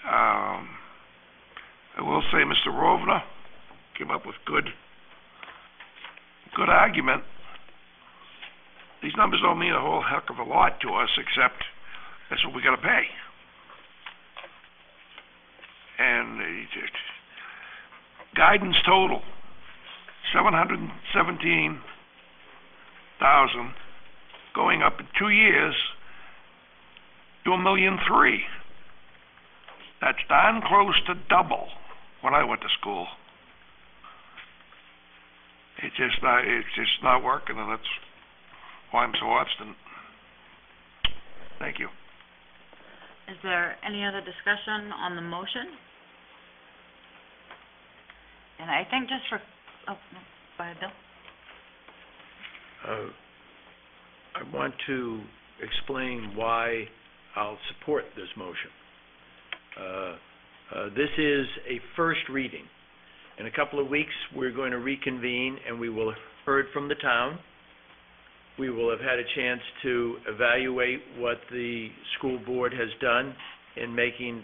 Um, I will say Mr. Rovner came up with good, good argument. These numbers don't mean a whole heck of a lot to us, except That's what we gotta pay. And guidance total, seven hundred and seventeen thousand, going up in two years to a million three. That's darn close to double when I went to school. It's just not, it's just not working, and that's why I'm so obstinate. Thank you. Is there any other discussion on the motion? And I think just for, oh, no, go ahead, Bill. Uh, I want to explain why I'll support this motion. Uh, uh, This is a first reading. In a couple of weeks, we're going to reconvene, and we will have heard from the town. We will have had a chance to evaluate what the school board has done in making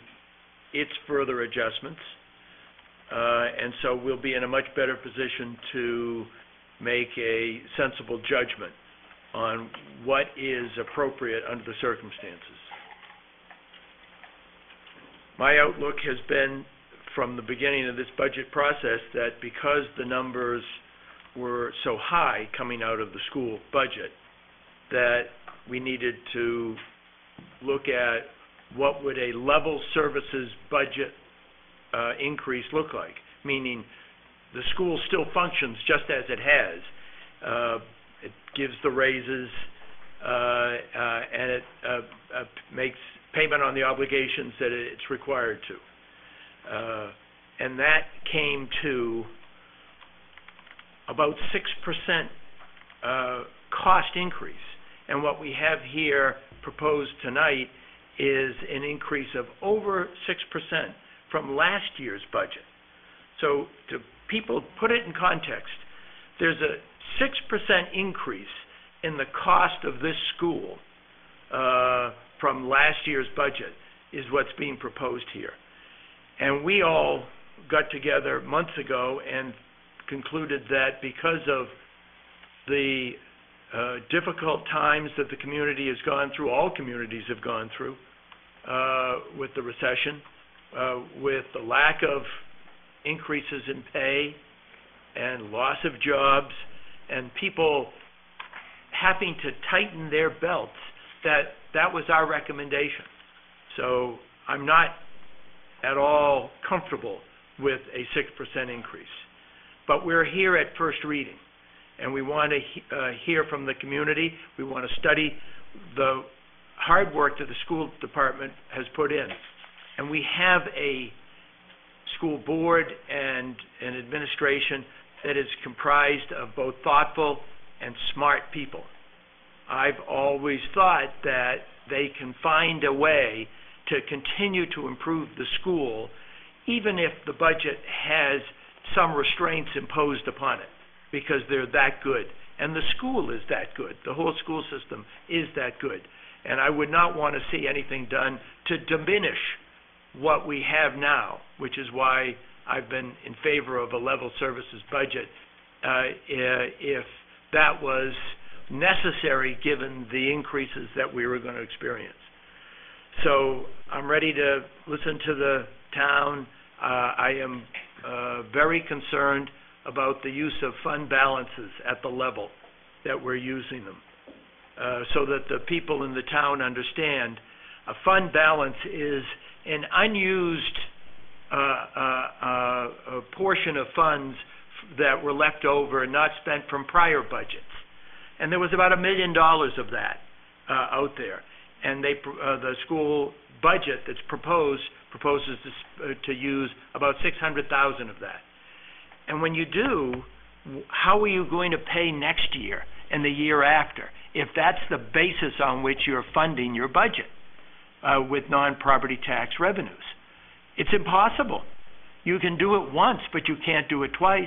its further adjustments. Uh, And so we'll be in a much better position to make a sensible judgment on what is appropriate under the circumstances. My outlook has been, from the beginning of this budget process, that because the numbers were so high coming out of the school budget, that we needed to look at what would a level services budget uh, increase look like, meaning the school still functions just as it has. Uh, It gives the raises, uh, uh, and it uh, uh, makes payment on the obligations that it's required to. Uh, And that came to about six percent uh, cost increase. And what we have here proposed tonight is an increase of over six percent from last year's budget. So to people, put it in context, there's a six percent increase in the cost of this school uh, from last year's budget is what's being proposed here. And we all got together months ago and concluded that because of the uh, difficult times that the community has gone through, all communities have gone through, uh, with the recession, uh, with the lack of increases in pay and loss of jobs and people having to tighten their belts, that that was our recommendation. So I'm not at all comfortable with a six percent increase. But we're here at first reading, and we want to he- uh, hear from the community. We want to study the hard work that the school department has put in. And we have a school board and an administration that is comprised of both thoughtful and smart people. I've always thought that they can find a way to continue to improve the school, even if the budget has some restraints imposed upon it, because they're that good. And the school is that good. The whole school system is that good. And I would not want to see anything done to diminish what we have now, which is why I've been in favor of a level services budget, uh, if that was necessary, given the increases that we were going to experience. So I'm ready to listen to the town. Uh, I am uh, very concerned about the use of fund balances at the level that we're using them, uh, so that the people in the town understand a fund balance is an unused uh, uh, uh, portion of funds that were left over and not spent from prior budgets. And there was about a million dollars of that uh, out there. And they, uh, the school budget that's proposed proposes to, uh, to use about six hundred thousand of that. And when you do, how are you going to pay next year and the year after if that's the basis on which you're funding your budget uh, with non-property tax revenues? It's impossible. You can do it once, but you can't do it twice.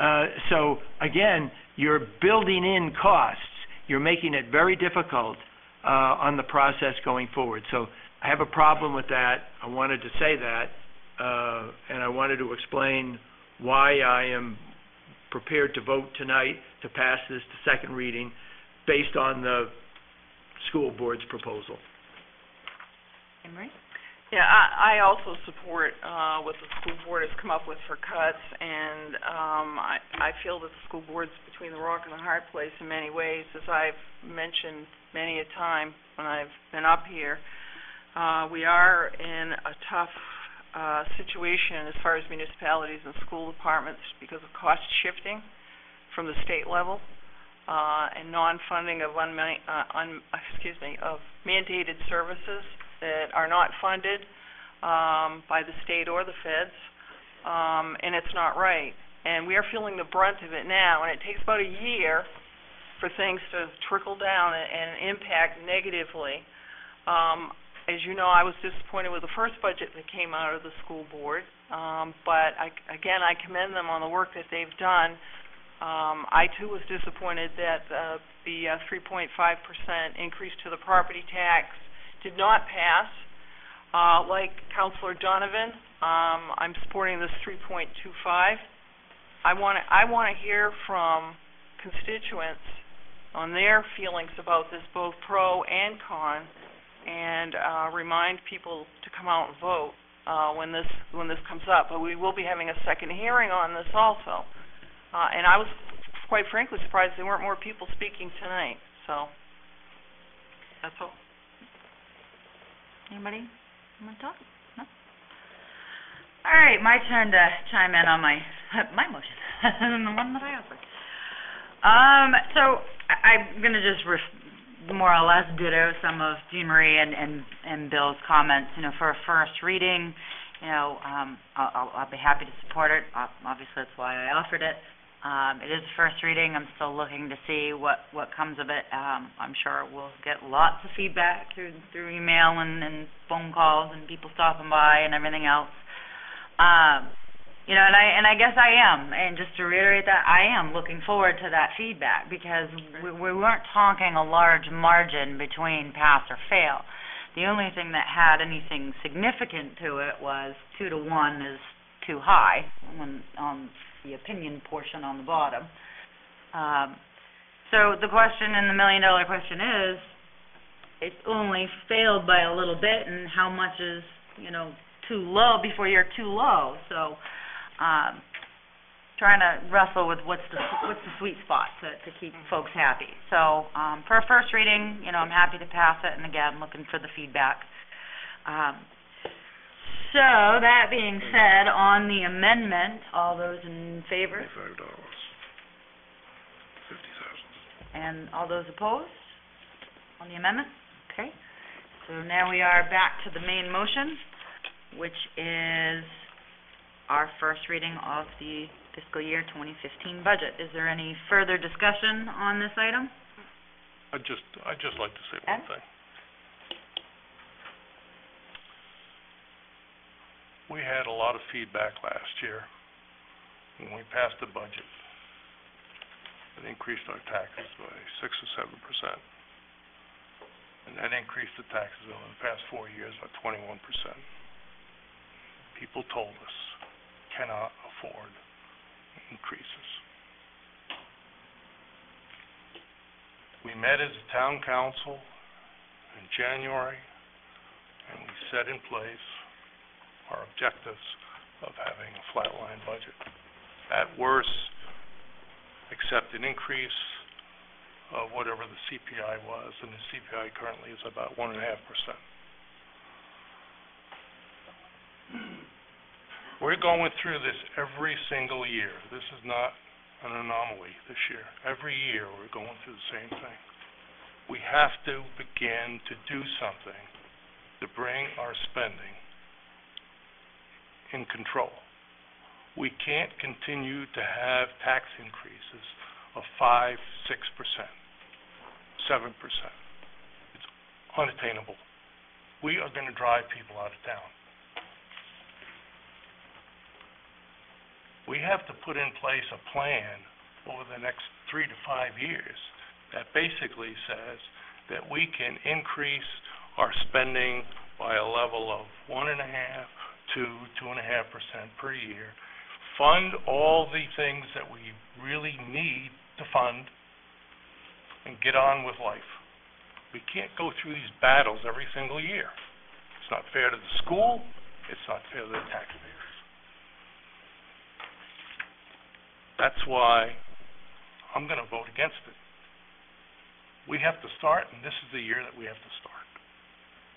Uh, so again, you're building in costs. You're making it very difficult uh, on the process going forward. So I have a problem with that. I wanted to say that, uh, and I wanted to explain why I am prepared to vote tonight to pass this to second reading based on the school board's proposal. Marie? Yeah, I, I also support, uh, what the school board has come up with for cuts, and, um, I, I feel that the school board's between the rock and the hard place in many ways, as I've mentioned many a time when I've been up here. Uh, we are in a tough, uh, situation as far as municipalities and school departments because of cost shifting from the state level, uh, and non-funding of unma- uh, un, excuse me, of mandated services that are not funded um, by the state or the feds, um, and it's not right. And we are feeling the brunt of it now, and it takes about a year for things to trickle down and, and impact negatively. Um, as you know, I was disappointed with the first budget that came out of the school board, um, but I, again, I commend them on the work that they've done. Um, I too was disappointed that uh, the uh, 3.5% increase to the property tax did not pass. Uh, like Councilor Donovan, um, I'm supporting this 3.25. I want to I want to hear from constituents on their feelings about this, both pro and con, and uh, remind people to come out and vote uh, when this when this comes up. But we will be having a second hearing on this also. Uh, and I was quite frankly surprised there weren't more people speaking tonight. So that's all. Anybody want to talk? No? All right, my turn to chime in on my, my motion, the one that I offered. Um, so I, I'm gonna just ref- more or less ditto some of Jean Marie and, and, and Bill's comments, you know, for a first reading, you know, um, I'll, I'll, I'll be happy to support it, obviously that's why I offered it. Um, it is first reading, I'm still looking to see what, what comes of it, um, I'm sure we'll get lots of feedback through, through email and, and phone calls and people stopping by and everything else. Um, you know, and I, and I guess I am, and just to reiterate that, I am looking forward to that feedback, because we, we weren't talking a large margin between pass or fail. The only thing that had anything significant to it was two to one is too high, on, on the opinion portion on the bottom. Um, so the question, and the million dollar question is, it only failed by a little bit, and how much is, you know, too low before you're too low, so, um, trying to wrestle with what's the, what's the sweet spot to, to keep folks happy. So, um, for a first reading, you know, I'm happy to pass it, and again, looking for the feedback. Um, so, that being said, on the amendment, all those in favor, Five dollars. Fifty thousand. and all those opposed on the amendment? Okay. So now we are back to the main motion, which is our first reading of the fiscal year 2015 budget. Is there any further discussion on this item? I'd just, I'd just like to say one Ed? thing. We had a lot of feedback last year when we passed the budget. It increased our taxes by six or seven percent. And that increased the taxes over the past four years by twenty-one percent. People told us cannot afford increases. We met as a town council in January, and we set in place our objectives of having a flatline budget. At worst, accept an increase of whatever the CPI was, and the CPI currently is about one and a half percent. We're going through this every single year. This is not an anomaly this year. Every year, we're going through the same thing. We have to begin to do something to bring our spending in control. We can't continue to have tax increases of five, six percent, seven percent. It's unattainable. We are gonna drive people out of town. We have to put in place a plan over the next three to five years that basically says that we can increase our spending by a level of one and a half to two and a half percent per year, fund all the things that we really need to fund, and get on with life. We can't go through these battles every single year. It's not fair to the school, it's not fair to the taxpayers. That's why I'm gonna vote against it. We have to start, and this is the year that we have to start.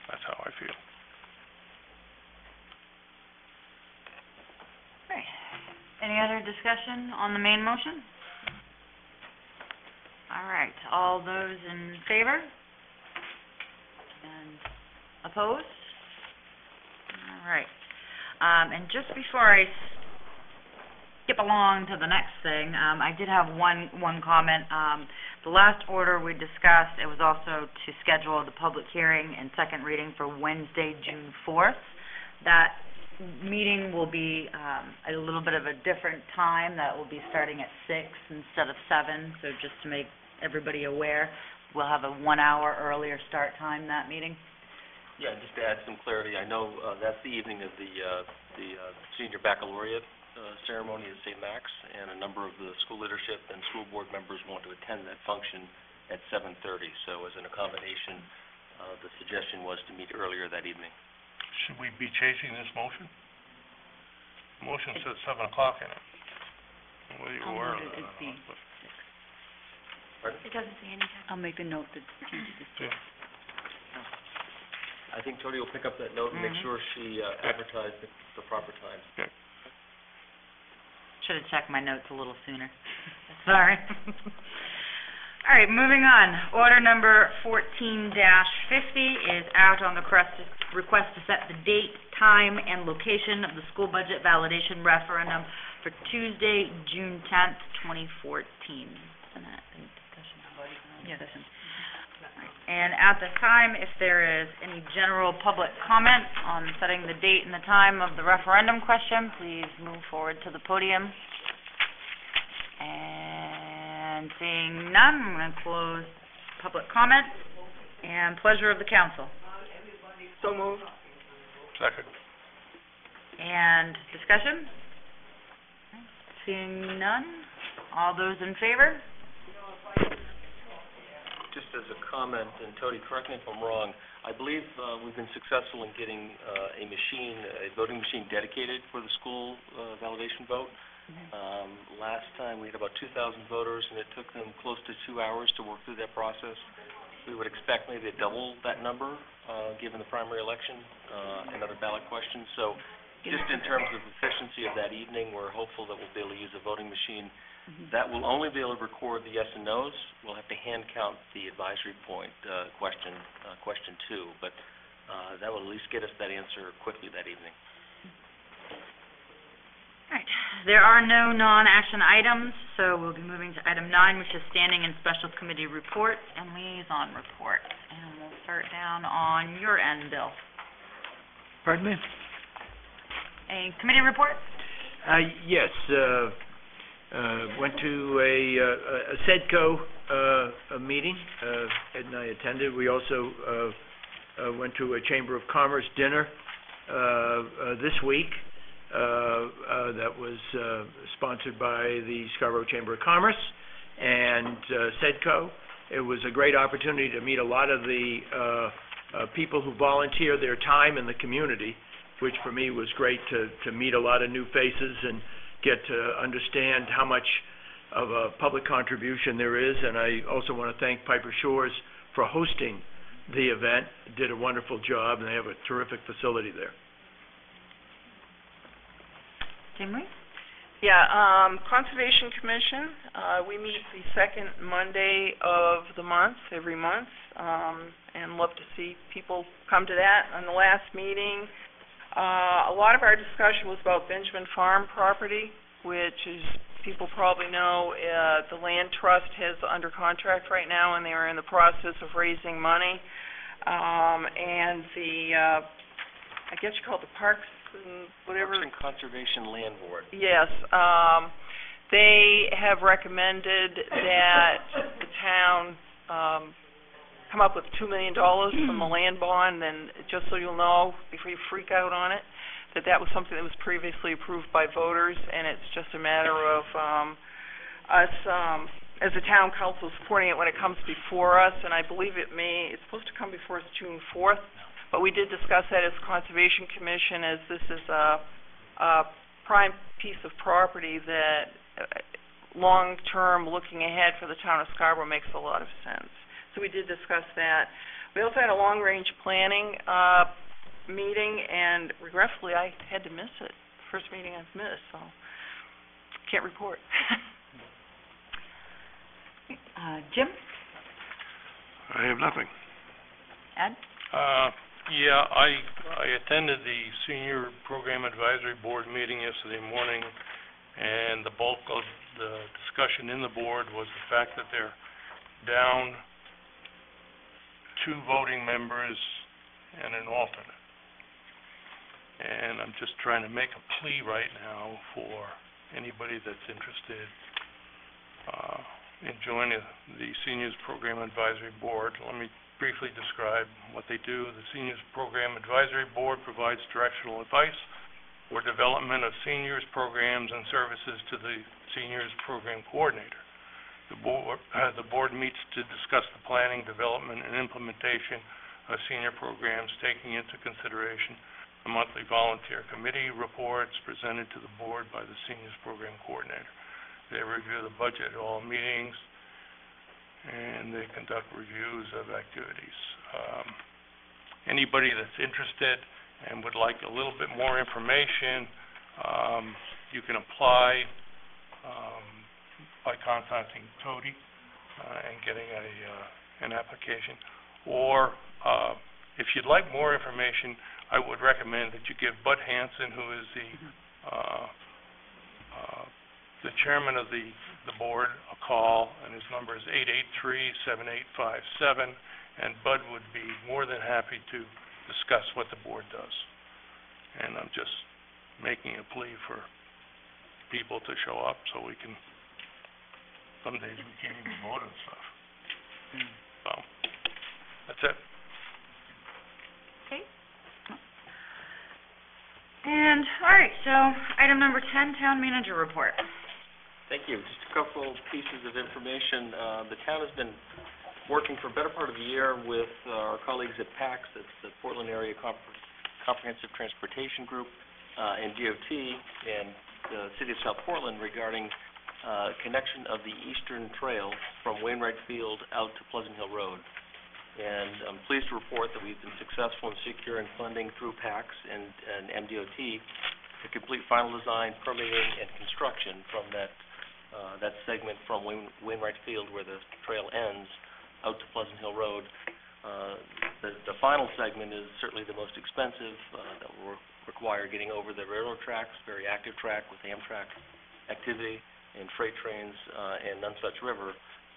That's how I feel. Right. Any other discussion on the main motion? All right, all those in favor? And opposed? All right. Um, and just before I skip along to the next thing, um, I did have one, one comment. Um, the last order we discussed, it was also to schedule the public hearing and second reading for Wednesday, June fourth. That meeting will be, um, at a little bit of a different time. That will be starting at six instead of seven, so just to make everybody aware, we'll have a one-hour earlier start time that meeting. Yeah, just to add some clarity, I know, uh, that's the evening of the, uh, the, uh, senior baccalaureate, uh, ceremony at St. Max, and a number of the school leadership and school board members want to attend that function at seven thirty. So as an accommodation, uh, the suggestion was to meet earlier that evening. Should we be chasing this motion? Motion says seven o'clock in it. What do you, I'll where, note it as being Pardon? It doesn't say any time. I'll make a note that change it to Yeah. I think Tody will pick up that note and make Mhm. sure she, uh, advertised the, the proper times. Should have checked my notes a little sooner. Sorry. All right, moving on. Order number 14-50 is out on the request, request to set the date, time, and location of the school budget validation referendum for Tuesday, June tenth, twenty fourteen. Yes. And at this time, if there is any general public comment on setting the date and the time of the referendum question, please move forward to the podium. And seeing none, I'm going to close public comment and pleasure of the council. So moved. Second. And discussion? Seeing none, all those in favor? Just as a comment, and Tody, correct me if I'm wrong, I believe, uh, we've been successful in getting, uh, a machine, a voting machine dedicated for the school, uh, validation vote. Um, last time, we had about two thousand voters, and it took them close to two hours to work through that process. We would expect maybe to double that number, uh, given the primary election, uh, and other ballot questions. So, just in terms of efficiency of that evening, we're hopeful that we'll be able to use a voting machine. That will only be able to record the yes and no's. We'll have to hand count the advisory point, uh, question, uh, question two, but, uh, that will at least get us that answer quickly that evening. Right. There are no non-action items, so we'll be moving to item nine, which is standing and special committee reports and liaison reports. And we'll start down on your end, Bill. Pardon me? A committee report? Uh, yes, uh, uh, went to a, uh, a SEDCO, uh, a meeting, uh, Ed and I attended. We also, uh, uh, went to a Chamber of Commerce dinner, uh, uh, this week, that was, uh, sponsored by the Scarborough Chamber of Commerce and, uh, SEDCO. It was a great opportunity to meet a lot of the, uh, uh, people who volunteer their time in the community, which for me was great to, to meet a lot of new faces and get to understand how much of a public contribution there is. And I also want to thank Piper Shores for hosting the event. Did a wonderful job, and they have a terrific facility there. Jim Yeah, um, Conservation Commission, uh, we meet the second Monday of the month, every month, um, and love to see people come to that. On the last meeting, uh, a lot of our discussion was about Benjamin Farm property, which is, people probably know, uh, the Land Trust has under contract right now, and they are in the process of raising money. Um, and the, uh, I guess you call it the Parks and whatever. Parks and Conservation Land Board. Yes, um, they have recommended that the town, um, come up with two million dollars from the land bond, and just so you'll know, before you freak out on it, that that was something that was previously approved by voters, and it's just a matter of, um, us, um, as a town council supporting it when it comes before us, and I believe it may, it's supposed to come before us June fourth, But we did discuss that as Conservation Commission, as this is a, a prime piece of property that, uh, long-term, looking ahead for the town of Scarborough makes a lot of sense. So we did discuss that. We also had a long-range planning, uh, meeting, and regretfully, I had to miss it. First meeting I've missed, so can't report. Uh, Jim? I have nothing. Ed? Uh, yeah, I, I attended the Senior Program Advisory Board meeting yesterday morning, and the bulk of the discussion in the board was the fact that they're down two voting members and an alternate. And I'm just trying to make a plea right now for anybody that's interested, uh, in joining the Seniors Program Advisory Board. Let me briefly describe what they do. The Seniors Program Advisory Board provides directional advice for development of seniors programs and services to the Seniors Program Coordinator. The board, uh, the board meets to discuss the planning, development, and implementation of senior programs, taking into consideration the monthly volunteer committee reports presented to the board by the Seniors Program Coordinator. They review the budget at all meetings, and they conduct reviews of activities. Um, anybody that's interested and would like a little bit more information, um, you can apply, um, by contacting Tody, uh, and getting a, uh, an application. Or, uh, if you'd like more information, I would recommend that you give Bud Hanson, who is the, uh, uh, the chairman of the, the board, a call, and his number is eight eight three seven eight five seven, and Bud would be more than happy to discuss what the board does. And I'm just making a plea for people to show up so we can, some days we can't even vote on stuff. So, that's it. Okay. And, all right, so item number ten, town manager report. Thank you. Just a couple pieces of information. Uh, the town has been working for a better part of a year with uh, our colleagues at PACTS, that's the Portland Area Compre- Comprehensive Transportation Group, uh, and DOT, and the City of South Portland regarding uh, connection of the Eastern Trail from Wainwright Field out to Pleasant Hill Road. And I'm pleased to report that we've been successful in securing funding through PACTS and, and MDOT to complete final design, permitting, and construction from that, uh, that segment from Wain- Wainwright Field where the trail ends out to Pleasant Hill Road. Uh, the, the final segment is certainly the most expensive, uh, that will require getting over the railroad tracks, very active track with Amtrak activity and freight trains, uh, and Nonesuch River.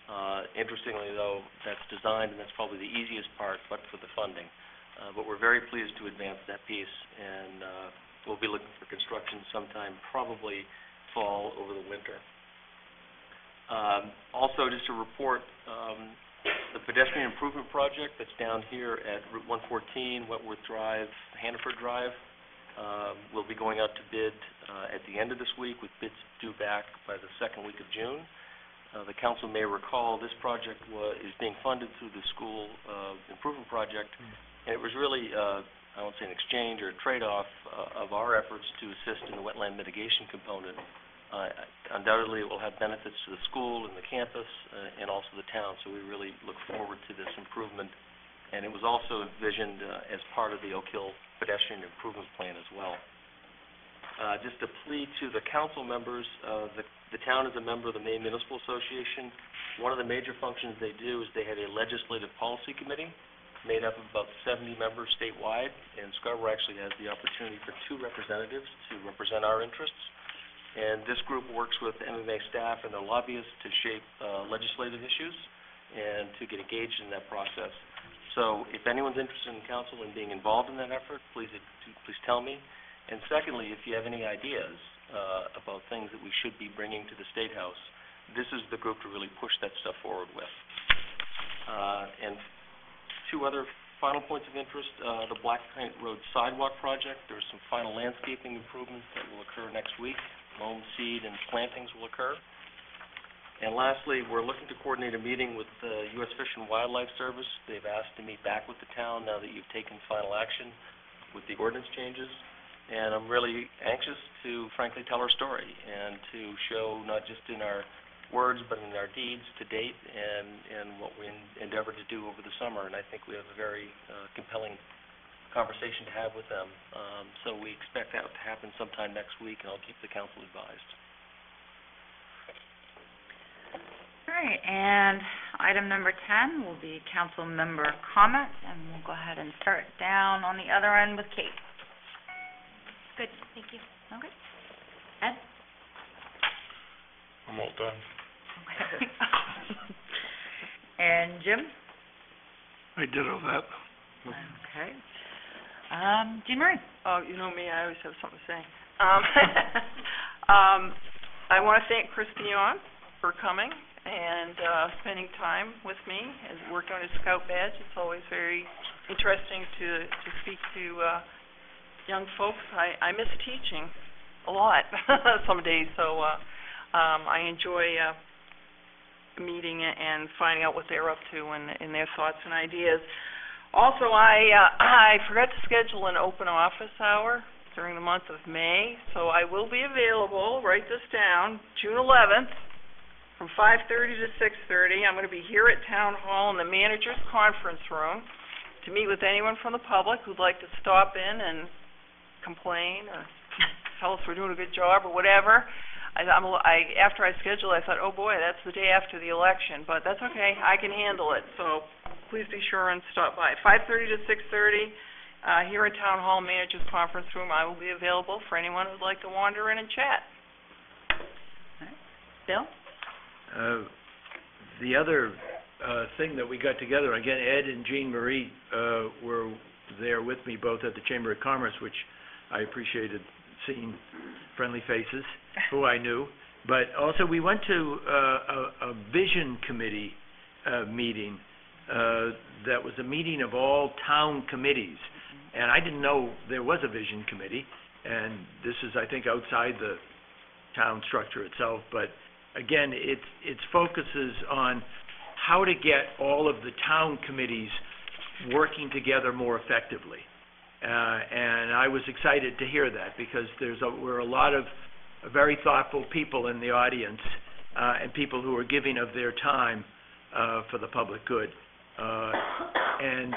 Uh, interestingly though, that's designed, and that's probably the easiest part, but for the funding. Uh, but we're very pleased to advance that piece, and, uh, we'll be looking for construction sometime probably fall over the winter. Um, also, just to report, um, the pedestrian improvement project that's down here at Route one fourteen, Wentworth Drive, Hannaford Drive, um, will be going out to bid, uh, at the end of this week with bids due back by the second week of June. Uh, the council may recall, this project is being funded through the school, uh, improvement project, and it was really, uh, I won't say an exchange or a trade-off, uh, of our efforts to assist in the wetland mitigation component. Undoubtedly, it will have benefits to the school and the campus, uh, and also the town, so we really look forward to this improvement. And it was also envisioned, uh, as part of the Oak Hill pedestrian improvement plan as well. Uh, just a plea to the council members, uh, the, the town is a member of the Maine Municipal Association. One of the major functions they do is they have a legislative policy committee made up of about seventy members statewide, and Scarborough actually has the opportunity for two representatives to represent our interests. And this group works with MMA staff and their lobbyists to shape, uh, legislative issues and to get engaged in that process. So if anyone's interested in council and being involved in that effort, please, please tell me. And secondly, if you have any ideas uh, about things that we should be bringing to the State House, this is the group to really push that stuff forward with. Uh, And two other final points of interest, uh, the Black Point Road sidewalk project, there's some final landscaping improvements that will occur next week. Loam seed and plantings will occur. And lastly, we're looking to coordinate a meeting with the U.S. Fish and Wildlife Service. They've asked to meet back with the town now that you've taken final action with the ordinance changes. And I'm really anxious to frankly tell our story and to show not just in our words, but in our deeds to date and, and what we en- endeavored to do over the summer. And I think we have a very uh, compelling conversation to have with them. Um, so we expect that to happen sometime next week, and I'll keep the council advised. All right, and item number ten will be council member comments, and we'll go ahead and start down on the other end with Kate. Good, thank you. Okay. Ed? I'm all done. And Jim? I did all that. Okay. Um, Jean Marie? Oh, you know me, I always have something to say. Um, um, I want to thank Chris Dion for coming and uh, spending time with me and working on his scout badge. It's always very interesting to to speak to uh, young folks. I, I miss teaching a lot some days, so uh, um, I enjoy uh, meeting and finding out what they're up to and, and their thoughts and ideas. Also, I uh, I forgot to schedule an open office hour during the month of May, so I will be available. Write this down, June 11th, from 5:30 to 6:30. I'm going to be here at Town Hall in the managers' conference room to meet with anyone from the public who'd like to stop in and complain or tell us we're doing a good job or whatever. I, I'm, I after I scheduled, I thought, oh boy, that's the day after the election, but that's okay. I can handle it. So please be sure and stop by. 5:30 to 6:30 uh, here at Town Hall Managers Conference Room. I will be available for anyone who'd like to wander in and chat. Bill? Uh, the other uh, thing that we got together, again, Ed and Jean Marie uh, were there with me both at the Chamber of Commerce, which I appreciated seeing friendly faces who I knew. But also, we went to uh, a, a vision committee uh, meeting that was a meeting of all town committees. And I didn't know there was a vision committee, and this is, I think, outside the town structure itself, but again, it, it focuses on how to get all of the town committees working together more effectively. Uh, and I was excited to hear that because there's a, were a lot of very thoughtful people in the audience, uh, and people who are giving of their time, uh, for the public good. Uh, and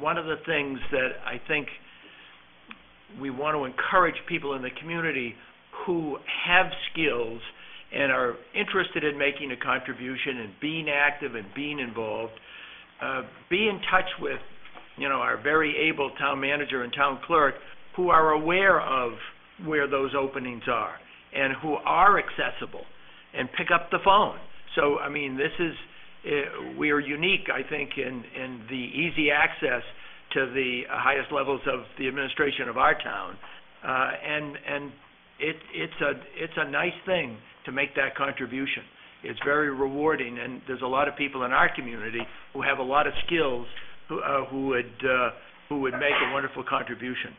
one of the things that I think we want to encourage people in the community who have skills and are interested in making a contribution and being active and being involved, uh, be in touch with, you know, our very able town manager and town clerk who are aware of where those openings are and who are accessible and pick up the phone. So, I mean, this is, we are unique, I think, in, the easy access to the highest levels of the administration of our town. Uh, and, and it, it's a, it's a nice thing to make that contribution. It's very rewarding, and there's a lot of people in our community who have a lot of skills who, uh, would, uh, who would make a wonderful contribution.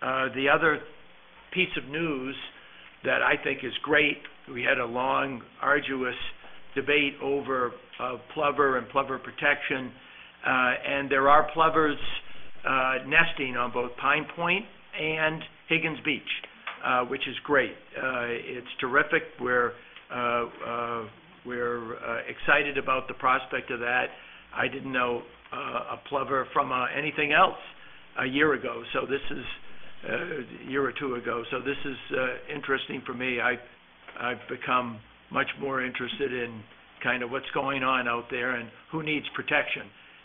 Uh, the other piece of news that I think is great, we had a long, arduous debate over uh, plover and plover protection, uh, and there are plovers uh, nesting on both Pine Point and Higgins Beach, uh, which is great. It's terrific. We're we're excited about the prospect of that. I didn't know a plover from anything else a year ago, so this is a year or two ago. So this is interesting for me. I I've become much more interested in kind of what's going on out there and who needs protection.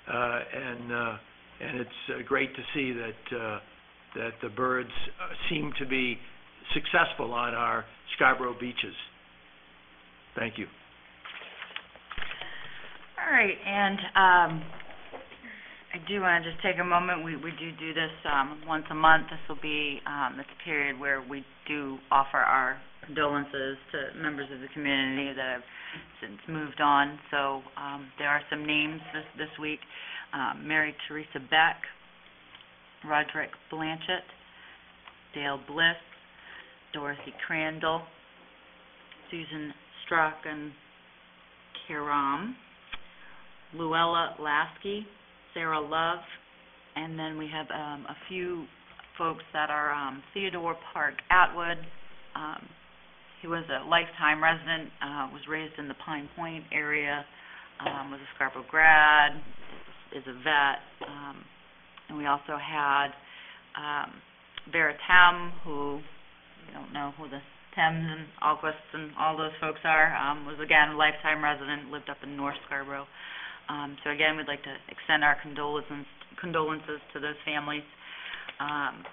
Uh, and uh, and it's uh, great to see that that the birds seem to be successful on our Scarborough beaches. Thank you. All right, and um, I do want to just take a moment. We we do do this um, once a month. This will be um, this period where we do offer our condolences to members of the community that have since moved on. So um, there are some names this this week: um, Mary Teresa Beck, Roderick Blanchett, Dale Bliss, Dorothy Crandall, Susan Strachan, Karam, Luella Lasky, Sarah Love, and then we have um, a few folks that are um, Theodore Park Atwood. Um, he was a lifetime resident, uh, was raised in the Pine Point area, um, was a Scarborough grad, is a vet. Um, and we also had um, Vera Tem, who you don't know who the Thames and Alquists and all those folks are, um, was again a lifetime resident, lived up in North Scarborough. Um, so again, we'd like to extend our condolences condolences to those families. Um,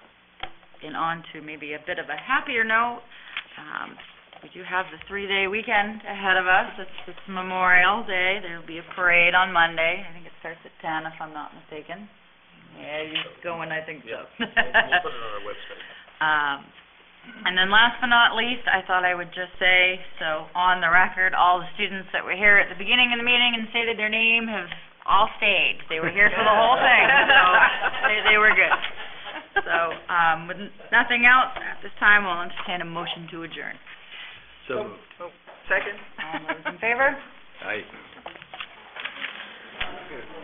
and on to maybe a bit of a happier note, um, we do have the three-day weekend ahead of us. It's, it's Memorial Day. There will be a parade on Monday. I think it starts at ten, if I'm not mistaken. Yeah, you're going, I think so. Yeah, we'll, we'll put it on our website. Um, and then last but not least, I thought I would just say, so on the record, all the students that were here at the beginning of the meeting and stated their name have all stayed. They were here for the whole thing, so they, they were good. So, um, with nothing else, at this time, we'll entertain a motion to adjourn. So oh, moved. Oh, second? All those in favor? Aye. Good.